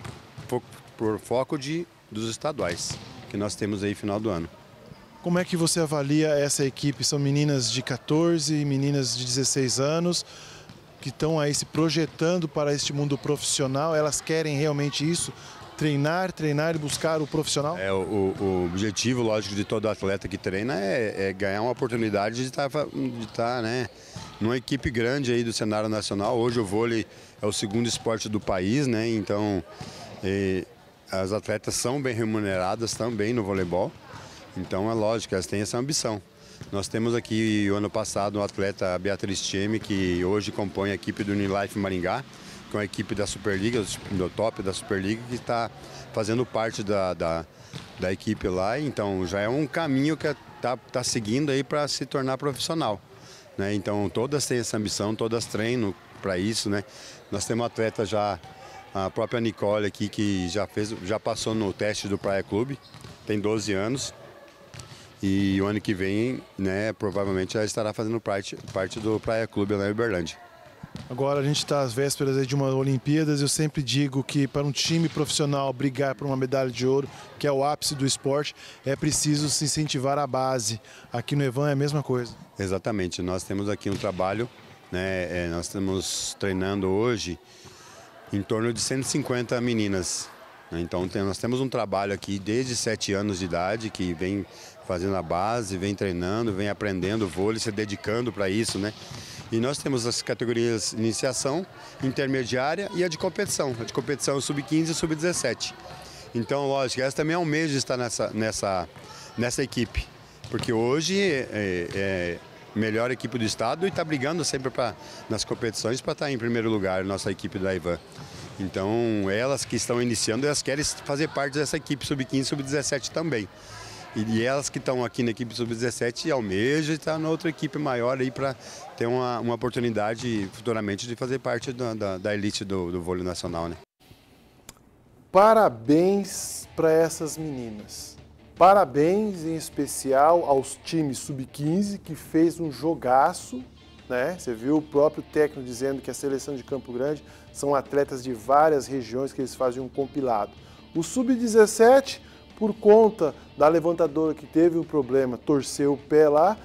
por, por foco de, dos estaduais que nós temos aí final do ano. Como é que você avalia essa equipe? São meninas de 14 e meninas de 16 anos que estão aí se projetando para este mundo profissional. Elas querem realmente isso? Treinar, treinar e buscar o profissional? É, o, o objetivo, lógico, de todo atleta que treina é, é ganhar uma oportunidade de estar, de estar né, numa equipe grande aí do cenário nacional. Hoje o vôlei é o segundo esporte do país, né? Então e, as atletas são bem remuneradas também no voleibol. Então é lógico, elas têm essa ambição. Nós temos aqui o ano passado um atleta Beatriz Cheme, que hoje compõe a equipe do Unilife Maringá, que é uma equipe da Superliga, do top da Superliga, que está fazendo parte da, da, da, equipe lá. Então já é um caminho que está tá seguindo aí para se tornar profissional. Né? Então todas têm essa ambição, todas treinam para isso. Né? Nós temos atleta já, a própria Nicole aqui, que já, fez, já passou no teste do Praia Clube, tem 12 anos. E o ano que vem, né, provavelmente já estará fazendo parte, parte do Praia Clube lá em Uberlândia. Agora a gente está às vésperas de uma Olimpíadas. Eu sempre digo que para um time profissional brigar por uma medalha de ouro, que é o ápice do esporte, é preciso se incentivar a base. Aqui no Evan é a mesma coisa. Exatamente. Nós temos aqui um trabalho, né? É, nós estamos treinando hoje em torno de 150 meninas. Então nós temos um trabalho aqui desde 7 anos de idade que vem fazendo a base, vem treinando, vem aprendendo vôlei, se dedicando para isso, né? E nós temos as categorias iniciação, intermediária e a de competição. A de competição é sub-15 e sub-17. Então, lógico, essa também é um mês de estar nessa, nessa, nessa equipe. Porque hoje é, é, melhor equipe do estado e está brigando sempre pra, nas competições para estar em primeiro lugar, nossa equipe da Ivan. Então, elas que estão iniciando, elas querem fazer parte dessa equipe sub-15, sub-17 também. E elas que estão aqui na equipe sub-17 almejam estar na outra equipe maior aí para ter uma, uma oportunidade futuramente de fazer parte da, da, da elite do, do vôlei nacional, né? Parabéns para essas meninas. Parabéns em especial aos times sub-15 que fez um jogaço, né? Você viu o próprio técnico dizendo que a seleção de Campo Grande são atletas de várias regiões que eles fazem um compilado. O sub-17, por conta da levantadora que teve um problema, torceu o pé lá,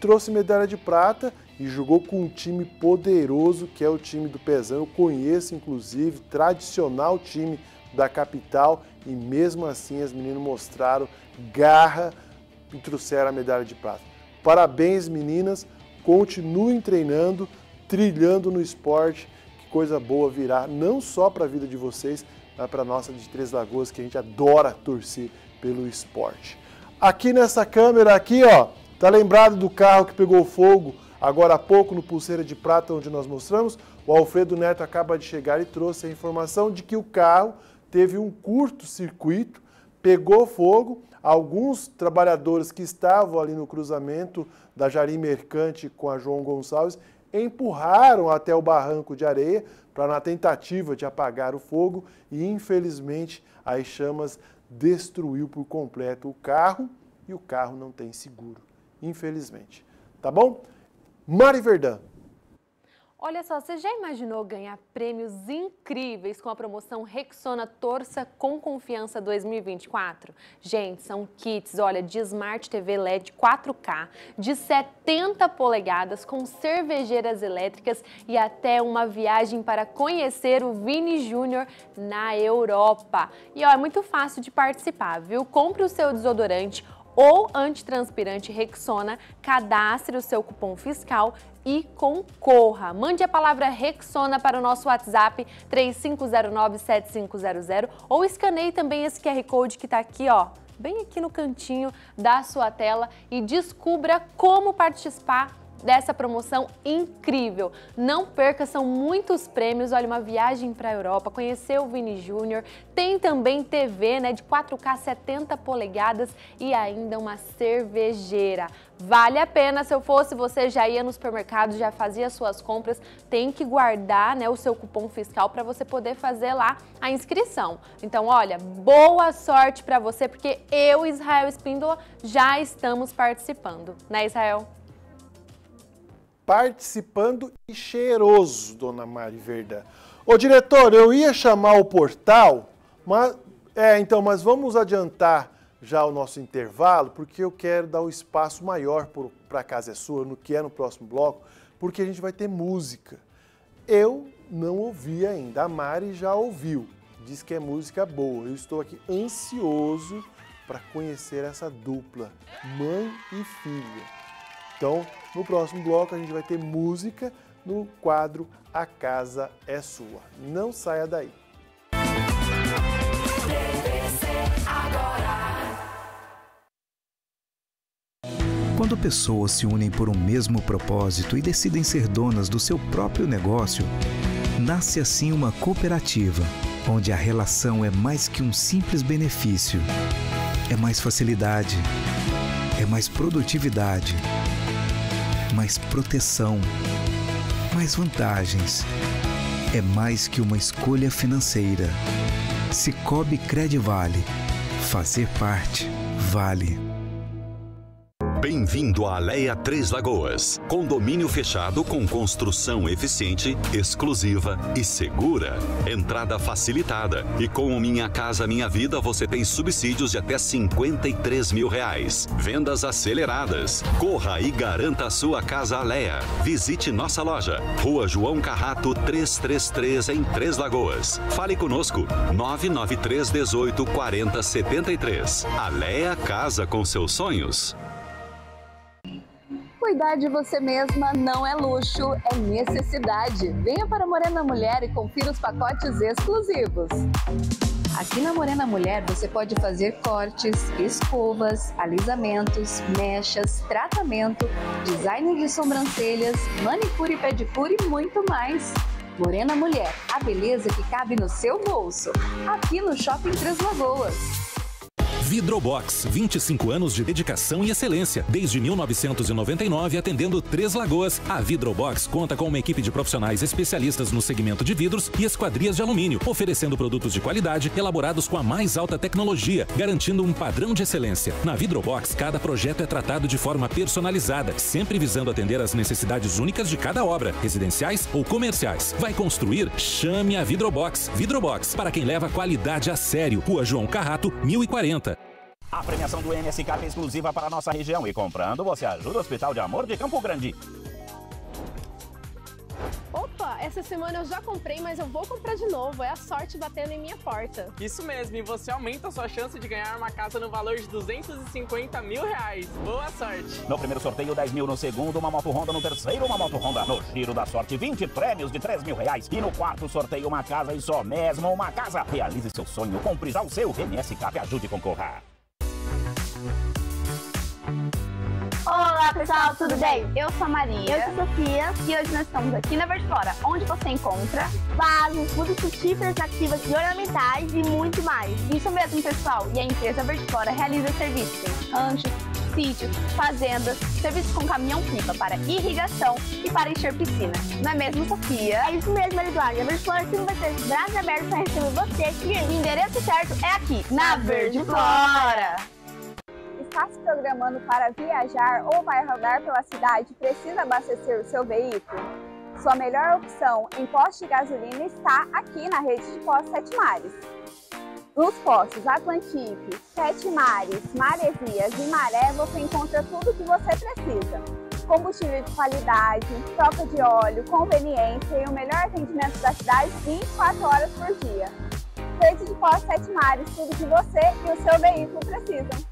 trouxe medalha de prata e jogou com um time poderoso que é o time do Pezão. Eu conheço, inclusive, tradicional time da capital e mesmo assim as meninas mostraram garra e trouxeram a medalha de prata. Parabéns, meninas, continuem treinando, trilhando no esporte, que coisa boa virá, não só para a vida de vocês, mas para nossa de Três Lagoas, que a gente adora torcer pelo esporte. Aqui nessa câmera aqui, ó, tá lembrado do carro que pegou fogo agora há pouco no Pulseira de Prata, onde nós mostramos? O Alfredo Neto acaba de chegar e trouxe a informação de que o carro teve um curto-circuito, pegou fogo. Alguns trabalhadores que estavam ali no cruzamento da Jari Mercante com a João Gonçalves empurraram até o barranco de areia para na tentativa de apagar o fogo e infelizmente as chamas destruiu por completo o carro e o carro não tem seguro, infelizmente. Tá bom? Mari Verdão. Olha só, você já imaginou ganhar prêmios incríveis com a promoção Rexona Torça com Confiança 2024? Gente, são kits, olha, de Smart TV LED 4K, de 70 polegadas, com cervejeiras elétricas e até uma viagem para conhecer o Vini Júnior na Europa. E ó, é muito fácil de participar, viu? Compre o seu desodorante ou antitranspirante Rexona, cadastre o seu cupom fiscal e concorra. Mande a palavra Rexona para o nosso WhatsApp 35097500 ou escaneie também esse QR Code que está aqui, ó, bem aqui no cantinho da sua tela e descubra como participar dessa promoção incrível. Não perca, são muitos prêmios. Olha, uma viagem para a Europa, conhecer o Vini Júnior, tem também TV, né, de 4K 70 polegadas e ainda uma cervejeira. Vale a pena, se eu fosse você já ia no supermercado, já fazia suas compras, tem que guardar, né, o seu cupom fiscal para você poder fazer lá a inscrição. Então, olha, boa sorte para você, porque eu, Israel Espíndola, já estamos participando, né, Israel? Participando e cheiroso, dona Mari Verdã. Ô diretor, eu ia chamar o portal, mas é, então, mas vamos adiantar já o nosso intervalo, porque eu quero dar um espaço maior para a Casa é Sua, no que é no próximo bloco, porque a gente vai ter música. Eu não ouvi ainda, a Mari já ouviu, diz que é música boa. Eu estou aqui ansioso para conhecer essa dupla, mãe e filha. Então, no próximo bloco, a gente vai ter música no quadro A Casa é Sua. Não saia daí. Quando pessoas se unem por um mesmo propósito e decidem ser donas do seu próprio negócio, nasce assim uma cooperativa, onde a relação é mais que um simples benefício. É mais facilidade, é mais produtividade mais proteção, mais vantagens. É mais que uma escolha financeira. Cicobi Vale. Fazer parte vale. Bem-vindo à Aleia Três Lagoas. Condomínio fechado com construção eficiente, exclusiva e segura. Entrada facilitada. E com o Minha Casa Minha Vida você tem subsídios de até 53 mil reais. Vendas aceleradas. Corra e garanta a sua casa Aleia. Visite nossa loja. Rua João Carrato 333 em Três Lagoas. Fale conosco. 993 18 40 73. Aleia Casa com seus sonhos. Cuidar de você mesma não é luxo, é necessidade. Venha para Morena Mulher e confira os pacotes exclusivos. Aqui na Morena Mulher você pode fazer cortes, escovas, alisamentos, mechas, tratamento, design de sobrancelhas, manicure e pedicure e muito mais. Morena Mulher, a beleza que cabe no seu bolso. Aqui no Shopping Três Lagoas. Vidrobox, 25 anos de dedicação e excelência. Desde 1999, atendendo Três Lagoas. A Vidrobox conta com uma equipe de profissionais especialistas no segmento de vidros e esquadrias de alumínio, oferecendo produtos de qualidade elaborados com a mais alta tecnologia, garantindo um padrão de excelência. Na Vidrobox, cada projeto é tratado de forma personalizada, sempre visando atender às necessidades únicas de cada obra, residenciais ou comerciais. Vai construir? Chame a Vidrobox. Vidrobox, para quem leva qualidade a sério. Rua João Carrato, 1040. A premiação do MSK é exclusiva para a nossa região e comprando você ajuda o Hospital de Amor de Campo Grande. Opa, essa semana eu já comprei, mas eu vou comprar de novo. É a sorte batendo em minha porta. Isso mesmo, e você aumenta a sua chance de ganhar uma casa no valor de 250 mil reais. Boa sorte! No primeiro sorteio, 10 mil. No segundo, uma moto Honda. No terceiro, uma moto Honda. No giro da sorte, 20 prêmios de 3 mil reais. E no quarto sorteio, uma casa e só mesmo uma casa. Realize seu sonho, compre já o seu. MSK ajude a concorrer. Olá pessoal, tudo bem? Eu sou a Maria. Eu sou a Sofia. E hoje nós estamos aqui na Verde Flora, onde você encontra vasos, típicos ativas e ornamentais e muito mais. Isso mesmo, pessoal. E a empresa Verde Flora realiza serviços em ranchos, sítios, fazendas, serviços com caminhão-pipa para irrigação e para encher piscina. Não é mesmo, Sofia? É isso mesmo, Elisória. A Verde Flora sempre vai ter os braços abertos para receber você aqui. O endereço certo é aqui, na Verde Flora. Está se programando para viajar ou vai rodar pela cidade precisa abastecer o seu veículo? Sua melhor opção em posto de gasolina está aqui na rede de postos Sete Mares. Nos postos Atlantique, Sete Mares, Maresias e Maré você encontra tudo o que você precisa. Combustível de qualidade, troca de óleo, conveniência e o melhor atendimento da cidade 24 horas por dia. Rede de postos Sete Mares, tudo que você e o seu veículo precisam.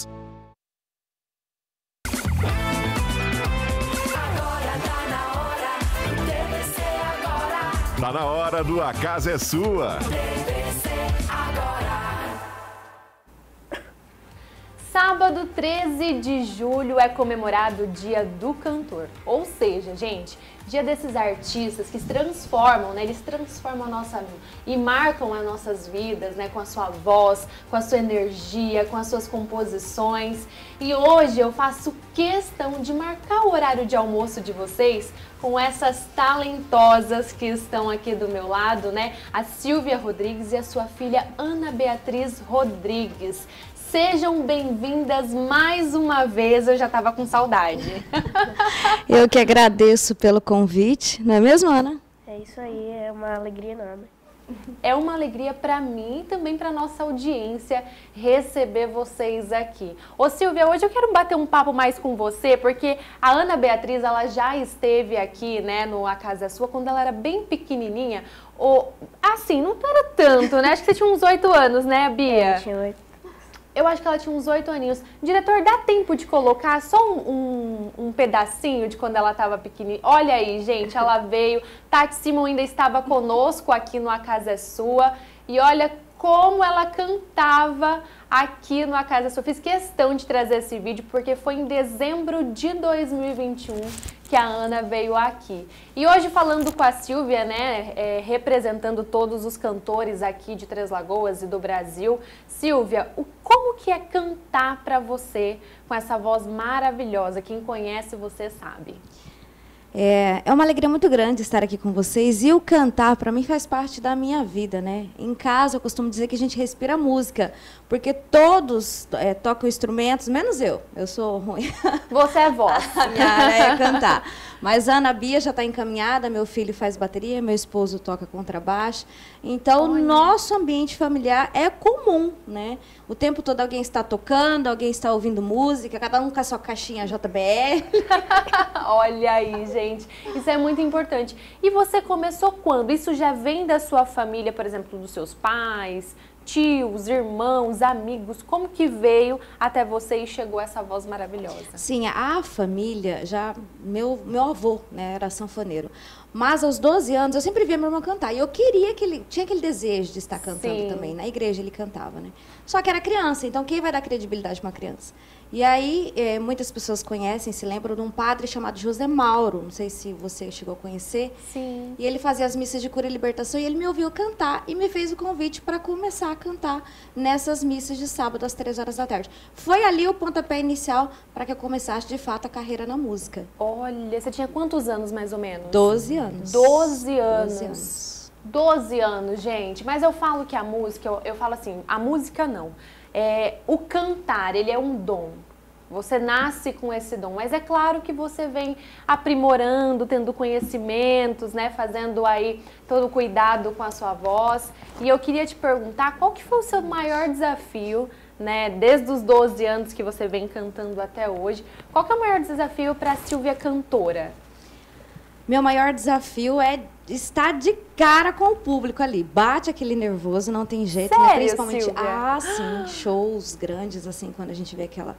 Na hora do A Casa é Sua. Sábado 13 de julho é comemorado o Dia do Cantor. Ou seja, gente, dia desses artistas que transformam, né? Eles transformam a nossa vida e marcam as nossas vidas, né? Com a sua voz, com a sua energia, com as suas composições. E hoje eu faço questão de marcar o horário de almoço de vocês com essas talentosas que estão aqui do meu lado, né? A Silvia Rodrigues e a sua filha Ana Beatriz Rodrigues. Sejam bem-vindas mais uma vez, eu já estava com saudade. Eu que agradeço pelo convite, não é mesmo, Ana? É isso aí, é uma alegria enorme. É uma alegria para mim e também para nossa audiência receber vocês aqui. Ô Silvia, hoje eu quero bater um papo mais com você, porque a Ana Beatriz, ela já esteve aqui, né, no A Casa é Sua, quando ela era bem pequenininha. Ou, assim, não era tanto, né? Acho que você tinha uns oito anos, né, Bia? É, eu tinha oito. Eu acho que ela tinha uns oito aninhos. Diretor, dá tempo de colocar só um, um, um pedacinho de quando ela estava pequenininha? Olha aí, gente, ela veio. Tati Simon ainda estava conosco aqui no A Casa é Sua. E olha como ela cantava aqui no A Casa Sua. Fiz questão de trazer esse vídeo porque foi em dezembro de 2021 que a Ana veio aqui. E hoje falando com a Silvia, né, é, representando todos os cantores aqui de Três Lagoas e do Brasil. Silvia, o, como que é cantar para você com essa voz maravilhosa? Quem conhece você sabe. É, é uma alegria muito grande estar aqui com vocês e o cantar para mim faz parte da minha vida, né? Em casa eu costumo dizer que a gente respira música, porque todos é, tocam instrumentos, menos eu. Eu sou ruim. Você é voz. a minha área é cantar. Mas a Ana Bia já está encaminhada, meu filho faz bateria, meu esposo toca contrabaixo. Então, o nosso ambiente familiar é comum, né? O tempo todo alguém está tocando, alguém está ouvindo música, cada um com a sua caixinha JBL. Olha aí, gente. Isso é muito importante. E você começou quando? Isso já vem da sua família, por exemplo, dos seus pais, tios, irmãos, amigos, como que veio até você e chegou essa voz maravilhosa? Sim, a família, já meu meu avô, né, era sanfoneiro. Mas aos 12 anos eu sempre via meu irmão cantar e eu queria que ele tinha aquele desejo de estar cantando Sim. também. Na igreja ele cantava, né? Só que era criança, então quem vai dar credibilidade para uma criança? E aí, eh, muitas pessoas conhecem, se lembram de um padre chamado José Mauro, não sei se você chegou a conhecer. Sim. E ele fazia as missas de cura e libertação e ele me ouviu cantar e me fez o convite para começar a cantar nessas missas de sábado às três horas da tarde. Foi ali o pontapé inicial para que eu começasse de fato a carreira na música. Olha, você tinha quantos anos mais ou menos? 12 anos. 12 anos. 12 anos. 12 anos, gente. Mas eu falo que a música, eu, eu falo assim, a música não. É, o cantar, ele é um dom. Você nasce com esse dom, mas é claro que você vem aprimorando, tendo conhecimentos, né, fazendo aí todo o cuidado com a sua voz. E eu queria te perguntar, qual que foi o seu maior desafio, né, desde os 12 anos que você vem cantando até hoje? Qual que é o maior desafio para a Silvia cantora? Meu maior desafio é estar de cara com o público ali. Bate aquele nervoso, não tem jeito, né? Sério, Principalmente, Silvia? ah, sim, shows grandes assim, quando a gente vê aquela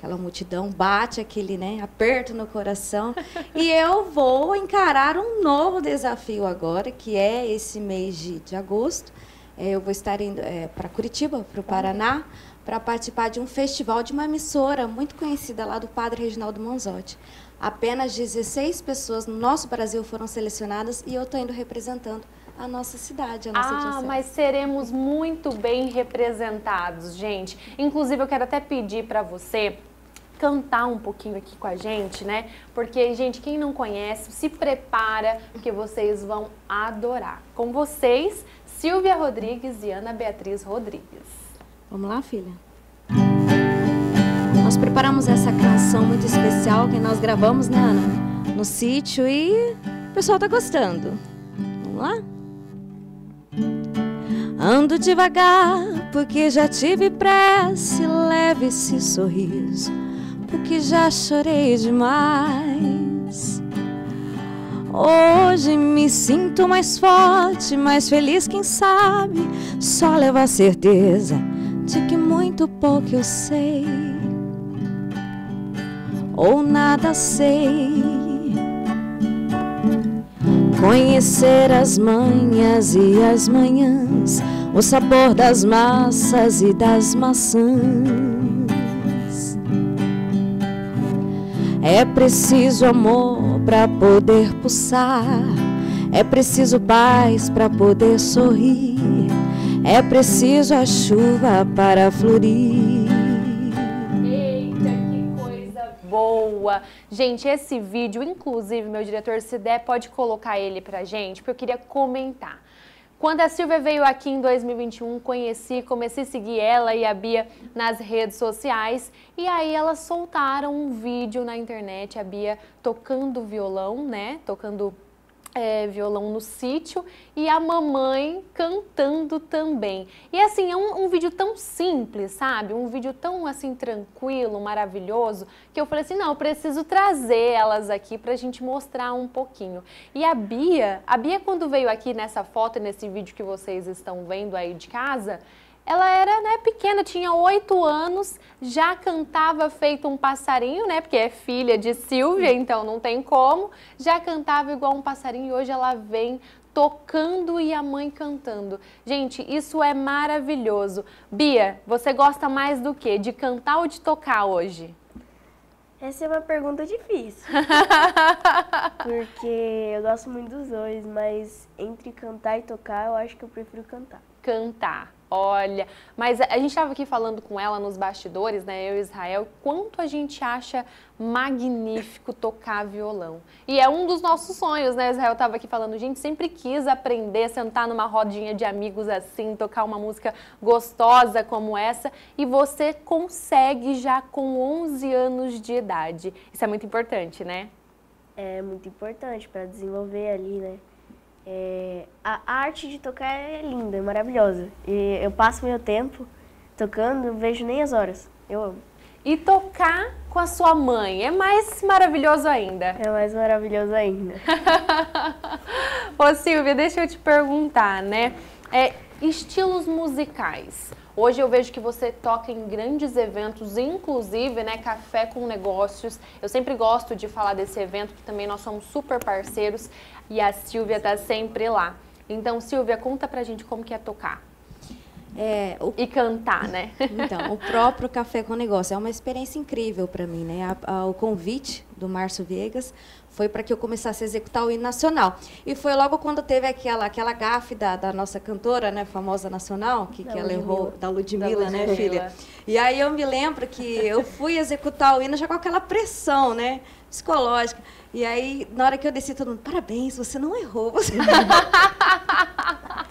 aquela multidão, bate aquele, né, aperto no coração. e eu vou encarar um novo desafio agora, que é esse mês de, de agosto. É, eu vou estar indo para Curitiba, para o Paraná, para participar de um festival de uma emissora muito conhecida lá do Padre Reginaldo Manzotti. Apenas 16 pessoas no nosso Brasil foram selecionadas e eu estou indo representando a nossa cidade, a nossa Ah, diocese. mas seremos muito bem representados, gente. Inclusive, eu quero até pedir para você cantar um pouquinho aqui com a gente, né? Porque, gente, quem não conhece, se prepara, porque vocês vão adorar. Com vocês, Silvia Rodrigues e Ana Beatriz Rodrigues. Vamos lá, filha? Nós preparamos essa canção muito especial que nós gravamos, né, Ana? No sítio e o pessoal tá gostando. Vamos lá? Ando devagar porque já tive pressa leve esse sorriso porque já chorei demais. Hoje me sinto mais forte, mais feliz, quem sabe, só levar certeza de que muito pouco eu sei ou nada sei. Conhecer as manhas e as manhãs, o sabor das massas e das maçãs. É preciso amor para poder pulsar, é preciso paz para poder sorrir, é preciso a chuva para florir. Eita, que coisa boa! Gente, esse vídeo, inclusive, meu diretor, se der, pode colocar ele pra gente, porque eu queria comentar. Quando a Silvia veio aqui em 2021, conheci, comecei a seguir ela e a Bia nas redes sociais e aí elas soltaram um vídeo na internet, a Bia tocando violão, né? Tocando é, violão no sítio e a mamãe cantando também. E assim, é um, um vídeo tão simples, sabe? Um vídeo tão assim tranquilo, maravilhoso, que eu falei assim, não, eu preciso trazer elas aqui pra gente mostrar um pouquinho. E a Bia, a Bia quando veio aqui nessa foto, nesse vídeo que vocês estão vendo aí de casa, ela era né, pequena, tinha oito anos, já cantava feito um passarinho, né? Porque é filha de Silvia, então não tem como. Já cantava igual um passarinho e hoje ela vem tocando e a mãe cantando. Gente, isso é maravilhoso. Bia, você gosta mais do que? De cantar ou de tocar hoje? Essa é uma pergunta difícil. Porque eu gosto muito dos dois, mas entre cantar e tocar, eu acho que eu prefiro cantar. Cantar. Olha, mas a gente estava aqui falando com ela nos bastidores, né, eu e Israel, quanto a gente acha magnífico tocar violão. E é um dos nossos sonhos, né? Israel estava aqui falando, gente, sempre quis aprender, sentar numa rodinha de amigos assim, tocar uma música gostosa como essa, e você consegue já com 11 anos de idade. Isso é muito importante, né? É muito importante para desenvolver ali, né? É, a arte de tocar é linda, é maravilhosa. E eu passo meu tempo tocando, não vejo nem as horas. Eu amo. E tocar com a sua mãe é mais maravilhoso ainda. É mais maravilhoso ainda. Ô Silvia, deixa eu te perguntar, né? É, estilos musicais. Hoje eu vejo que você toca em grandes eventos, inclusive, né, Café com Negócios. Eu sempre gosto de falar desse evento, que também nós somos super parceiros e a Silvia tá sempre lá. Então, Silvia, conta pra gente como que é tocar. É, o... E cantar, né? Então, o próprio Café com Negócio é uma experiência incrível para mim, né? A, a, o convite do Márcio Viegas foi para que eu começasse a executar o hino nacional. E foi logo quando teve aquela, aquela gafe da, da nossa cantora, né, famosa nacional, que, que ela errou, da Ludmilla, da né, filha? E aí eu me lembro que eu fui executar o hino já com aquela pressão, né, psicológica. E aí, na hora que eu desci, todo mundo, parabéns, você não errou. Você...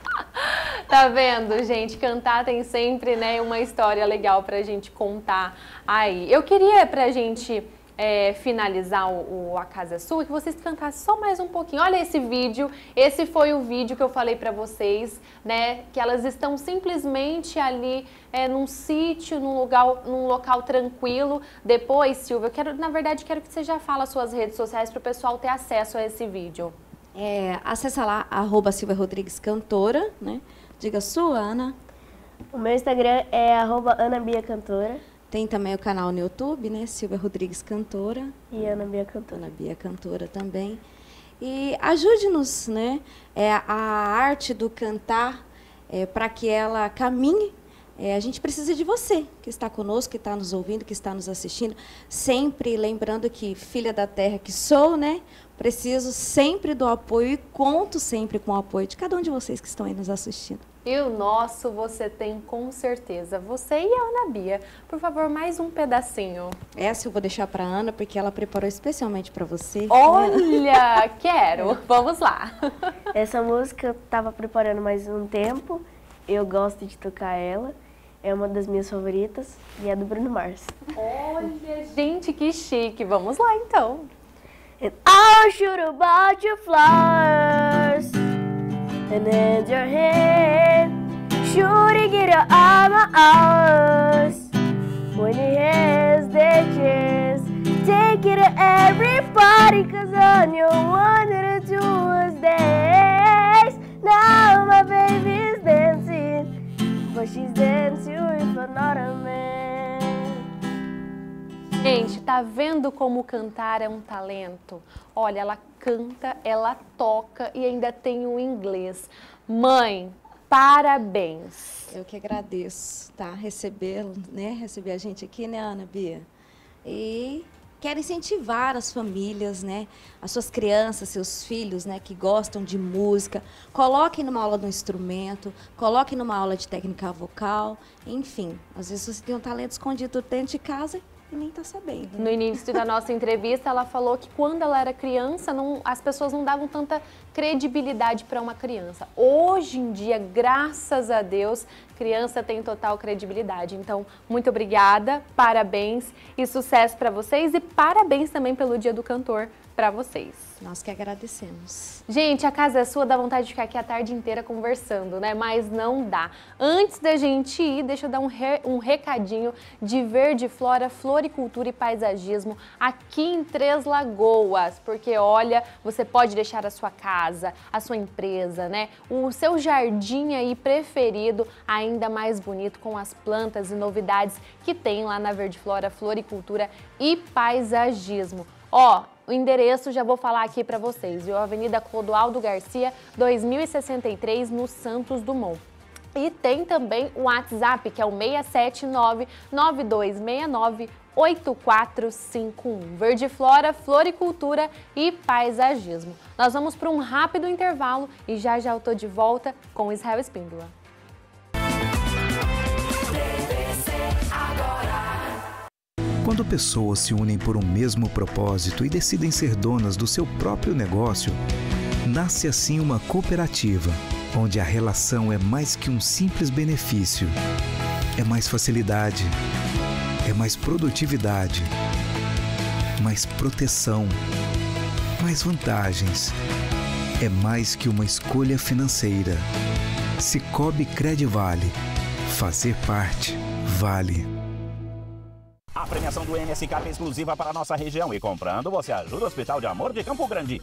Tá vendo, gente? Cantar tem sempre, né, uma história legal pra gente contar aí. Eu queria pra gente é, finalizar o, o, A Casa é Sua, que vocês cantassem só mais um pouquinho. Olha esse vídeo, esse foi o vídeo que eu falei para vocês, né? Que elas estão simplesmente ali é, num sítio, num lugar, num local tranquilo. Depois, Silvia, eu quero, na verdade, quero que você já fale as suas redes sociais para o pessoal ter acesso a esse vídeo. É, acessa lá, arroba Silvia Rodrigues Cantora, né? Diga sua, Ana. O meu Instagram é arroba Ana Bia Cantora. Tem também o canal no YouTube, né? Silvia Rodrigues Cantora. E Ana Bia Cantora. Ana Bia Cantora também. E ajude-nos, né? É, a arte do cantar é, para que ela caminhe. É, a gente precisa de você que está conosco, que está nos ouvindo, que está nos assistindo. Sempre lembrando que, filha da terra que sou, né? Preciso sempre do apoio e conto sempre com o apoio de cada um de vocês que estão aí nos assistindo. E o nosso você tem com certeza. Você e a Ana Bia. Por favor, mais um pedacinho. Essa eu vou deixar para Ana porque ela preparou especialmente para você. Olha, quero. Vamos lá. Essa música eu estava preparando mais um tempo. Eu gosto de tocar ela. É uma das minhas favoritas e é do Bruno Mars. Olha, gente, que chique. Vamos lá então. And I'll shoot about your flowers and in your head Shooting it out my hours When he has the chance Take it to everybody Cause I know one of the two was days Now my baby's dancing But she's dancing with another man Gente, tá vendo como cantar é um talento? Olha, ela canta, ela toca e ainda tem o inglês. Mãe, parabéns. Eu que agradeço, tá? Recebê-lo, né? Receber a gente aqui, né, Ana Bia? E quero incentivar as famílias, né? As suas crianças, seus filhos, né? Que gostam de música. Coloquem numa aula do instrumento, coloquem numa aula de técnica vocal, enfim. Às vezes você tem um talento escondido dentro de casa e nem tá sabendo. No início da nossa entrevista, ela falou que quando ela era criança, não, as pessoas não davam tanta credibilidade para uma criança. Hoje em dia, graças a Deus, criança tem total credibilidade. Então, muito obrigada, parabéns e sucesso para vocês e parabéns também pelo Dia do Cantor para vocês. Nós que agradecemos. Gente, a casa é sua, dá vontade de ficar aqui a tarde inteira conversando, né? Mas não dá. Antes da gente ir, deixa eu dar um, re, um recadinho de verde, flora, floricultura e paisagismo aqui em Três Lagoas. Porque, olha, você pode deixar a sua casa, a sua empresa, né? O seu jardim aí preferido ainda mais bonito com as plantas e novidades que tem lá na Verde Flora, Floricultura e Paisagismo. Ó, o endereço já vou falar aqui para vocês, viu? Avenida Clodoaldo Garcia, 2063, no Santos Dumont. E tem também o WhatsApp, que é o 679-9269 8451. Verde Flora, Floricultura e Paisagismo. Nós vamos para um rápido intervalo e já já eu tô de volta com Israel Espíndola. Quando pessoas se unem por um mesmo propósito e decidem ser donas do seu próprio negócio, nasce assim uma cooperativa, onde a relação é mais que um simples benefício. É mais facilidade, é mais produtividade, mais proteção, mais vantagens. É mais que uma escolha financeira. Cicobi Vale. Fazer parte vale. A premiação do NSCAP é exclusiva para a nossa região e comprando você ajuda o Hospital de Amor de Campo Grande.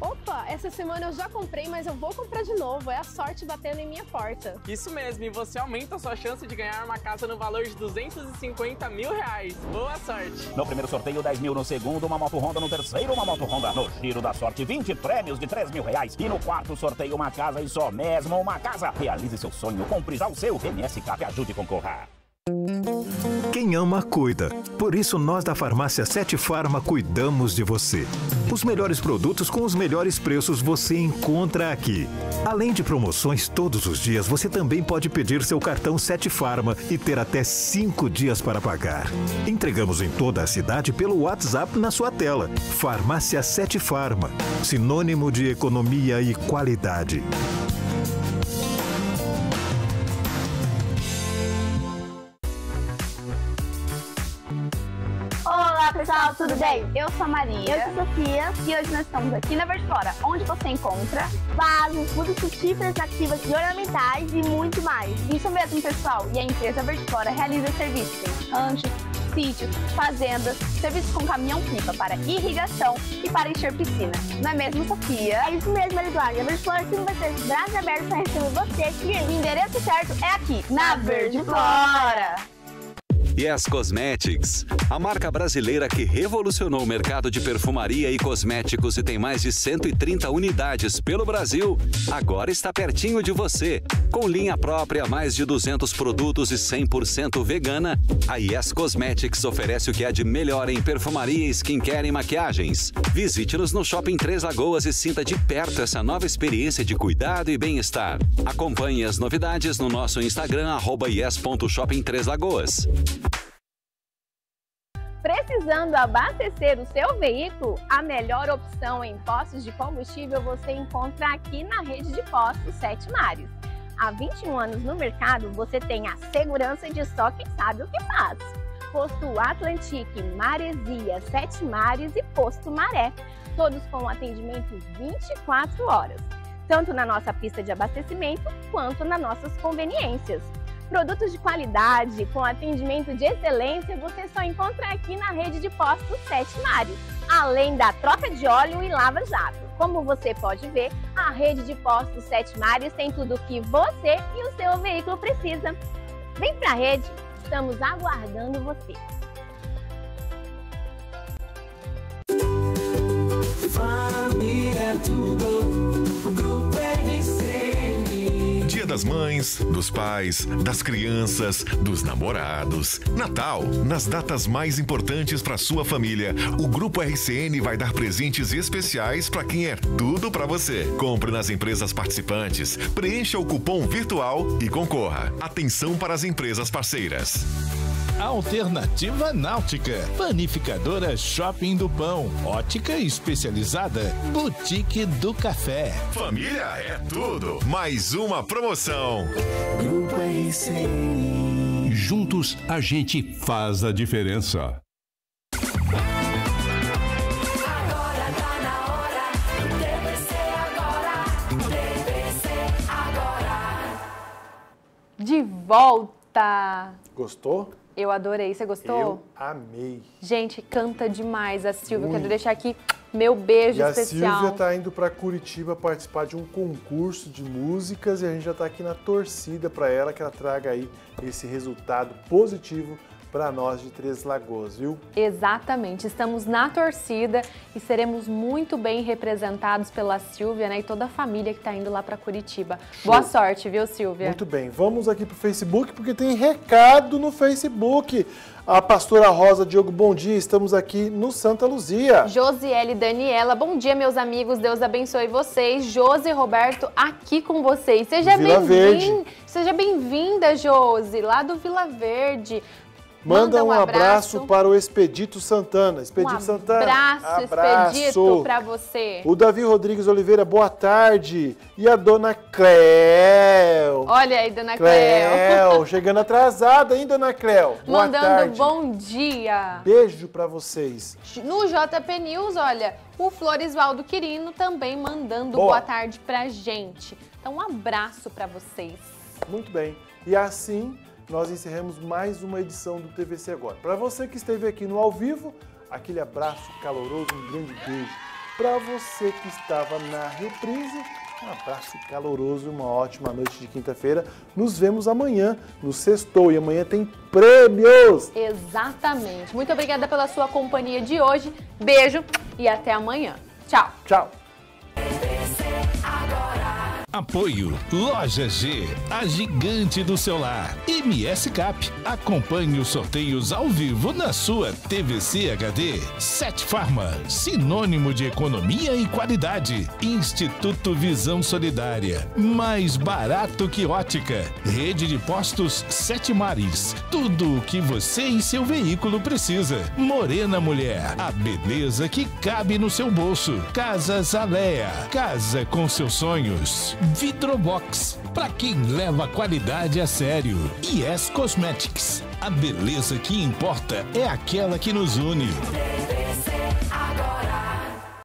Opa, essa semana eu já comprei, mas eu vou comprar de novo. É a sorte batendo em minha porta. Isso mesmo, e você aumenta a sua chance de ganhar uma casa no valor de 250 mil reais. Boa sorte! No primeiro sorteio, 10 mil. No segundo, uma moto Honda. No terceiro, uma moto Honda. No giro da sorte, 20 prêmios de 3 mil reais. E no quarto sorteio, uma casa e só mesmo uma casa. Realize seu sonho, compre já o seu. MS Cap ajude e concorra. Quem ama, cuida. Por isso, nós da Farmácia Sete Farma cuidamos de você. Os melhores produtos com os melhores preços você encontra aqui. Além de promoções todos os dias, você também pode pedir seu cartão Sete Farma e ter até cinco dias para pagar. Entregamos em toda a cidade pelo WhatsApp na sua tela. Farmácia Sete Farma. Sinônimo de economia e qualidade. Pessoal, tudo bem? Eu sou a Maria. Eu sou a Sofia. E hoje nós estamos aqui na Verde Flora, onde você encontra vasos, produtos frutíferas, ativas e ornamentais e muito mais. Isso mesmo, pessoal. E a empresa Verde Flora realiza serviços em ranchos, sítios, fazendas, serviços com caminhão-pipa para irrigação e para encher piscina. Não é mesmo, Sofia? É isso mesmo, Eduardo. A Verde Flora sempre vai ter os braços abertos para receber você, cliente. O endereço certo é aqui, na Verde Flora. Yes Cosmetics, a marca brasileira que revolucionou o mercado de perfumaria e cosméticos e tem mais de 130 unidades pelo Brasil, agora está pertinho de você. Com linha própria, mais de 200 produtos e 100% vegana, a Yes Cosmetics oferece o que há de melhor em perfumaria, skincare e maquiagens. Visite-nos no Shopping Três Lagoas e sinta de perto essa nova experiência de cuidado e bem-estar. Acompanhe as novidades no nosso Instagram, arroba. Precisando abastecer o seu veículo? A melhor opção em postos de combustível você encontra aqui na rede de postos Sete Mares. Há 21 anos no mercado, você tem a segurança de só quem sabe o que faz. Posto Atlantique, Maresia, Sete Mares e Posto Maré, todos com atendimento 24 horas, tanto na nossa pista de abastecimento quanto nas nossas conveniências. Produtos de qualidade, com atendimento de excelência, você só encontra aqui na rede de postos Sete Mares, além da troca de óleo e lava-jato. Como você pode ver, a rede de postos Sete Mares tem tudo o que você e o seu veículo precisa. Vem pra rede, estamos aguardando você. Família tudo, das mães, dos pais, das crianças, dos namorados. Natal, nas datas mais importantes para sua família, o Grupo RCN vai dar presentes especiais para quem é tudo para você. Compre nas empresas participantes, preencha o cupom virtual e concorra. Atenção para as empresas parceiras. Alternativa Náutica, Panificadora Shopping do Pão, Ótica Especializada, Boutique do Café. Família é tudo. Mais uma promoção. Grupo RCN. Juntos a gente faz a diferença. Agora tá na hora. TVC agora. TVC agora. De volta! Gostou? Eu adorei. Você gostou? Eu amei. Gente, canta demais a Silvia. Muito. Quero deixar aqui meu beijo e a especial. Silvia tá indo para Curitiba participar de um concurso de músicas e a gente já tá aqui na torcida para ela que ela traga aí esse resultado positivo para nós de Três Lagoas, viu? Exatamente, estamos na torcida e seremos muito bem representados pela Silvia né, e toda a família que está indo lá para Curitiba. Show. Boa sorte, viu, Silvia? Muito bem, vamos aqui pro Facebook porque tem recado no Facebook. A pastora Rosa Diogo, bom dia, estamos aqui no Santa Luzia. Josiele Daniela, bom dia, meus amigos, Deus abençoe vocês. Josi Roberto, aqui com vocês. Seja bem-vinda, seja bem-vinda, Josi, lá do Vila Verde. Manda, um, abraço. para o Expedito Santana. Expedito um Santana. Abraço, Expedito, para você. O Davi Rodrigues Oliveira, boa tarde. E a dona Cléo. Olha aí, dona Cléo. Cléo. Chegando atrasada, hein, dona? Boa Mandando tarde. bom dia. Beijo para vocês. No JP News, olha, o Florisvaldo Quirino também mandando boa, boa tarde pra gente. Então, um abraço para vocês. Muito bem. E assim nós encerramos mais uma edição do TVC Agora. Para você que esteve aqui no ao vivo, aquele abraço caloroso, um grande beijo. Para você que estava na reprise, um abraço caloroso, uma ótima noite de quinta-feira. Nos vemos amanhã no Sextou e amanhã tem prêmios! Exatamente. Muito obrigada pela sua companhia de hoje. Beijo e até amanhã. Tchau. Tchau. Apoio Loja G, a gigante do celular. MS Cap, acompanhe os sorteios ao vivo na sua TVC HD. Set Farma, sinônimo de economia e qualidade. Instituto Visão Solidária, mais barato que ótica. Rede de postos Sete Mares, tudo o que você e seu veículo precisa. Morena Mulher, a beleza que cabe no seu bolso. Casas Alea, casa com seus sonhos. Vitrobox, para quem leva a qualidade a sério. E Yes Cosmetics, a beleza que importa é aquela que nos une. Agora.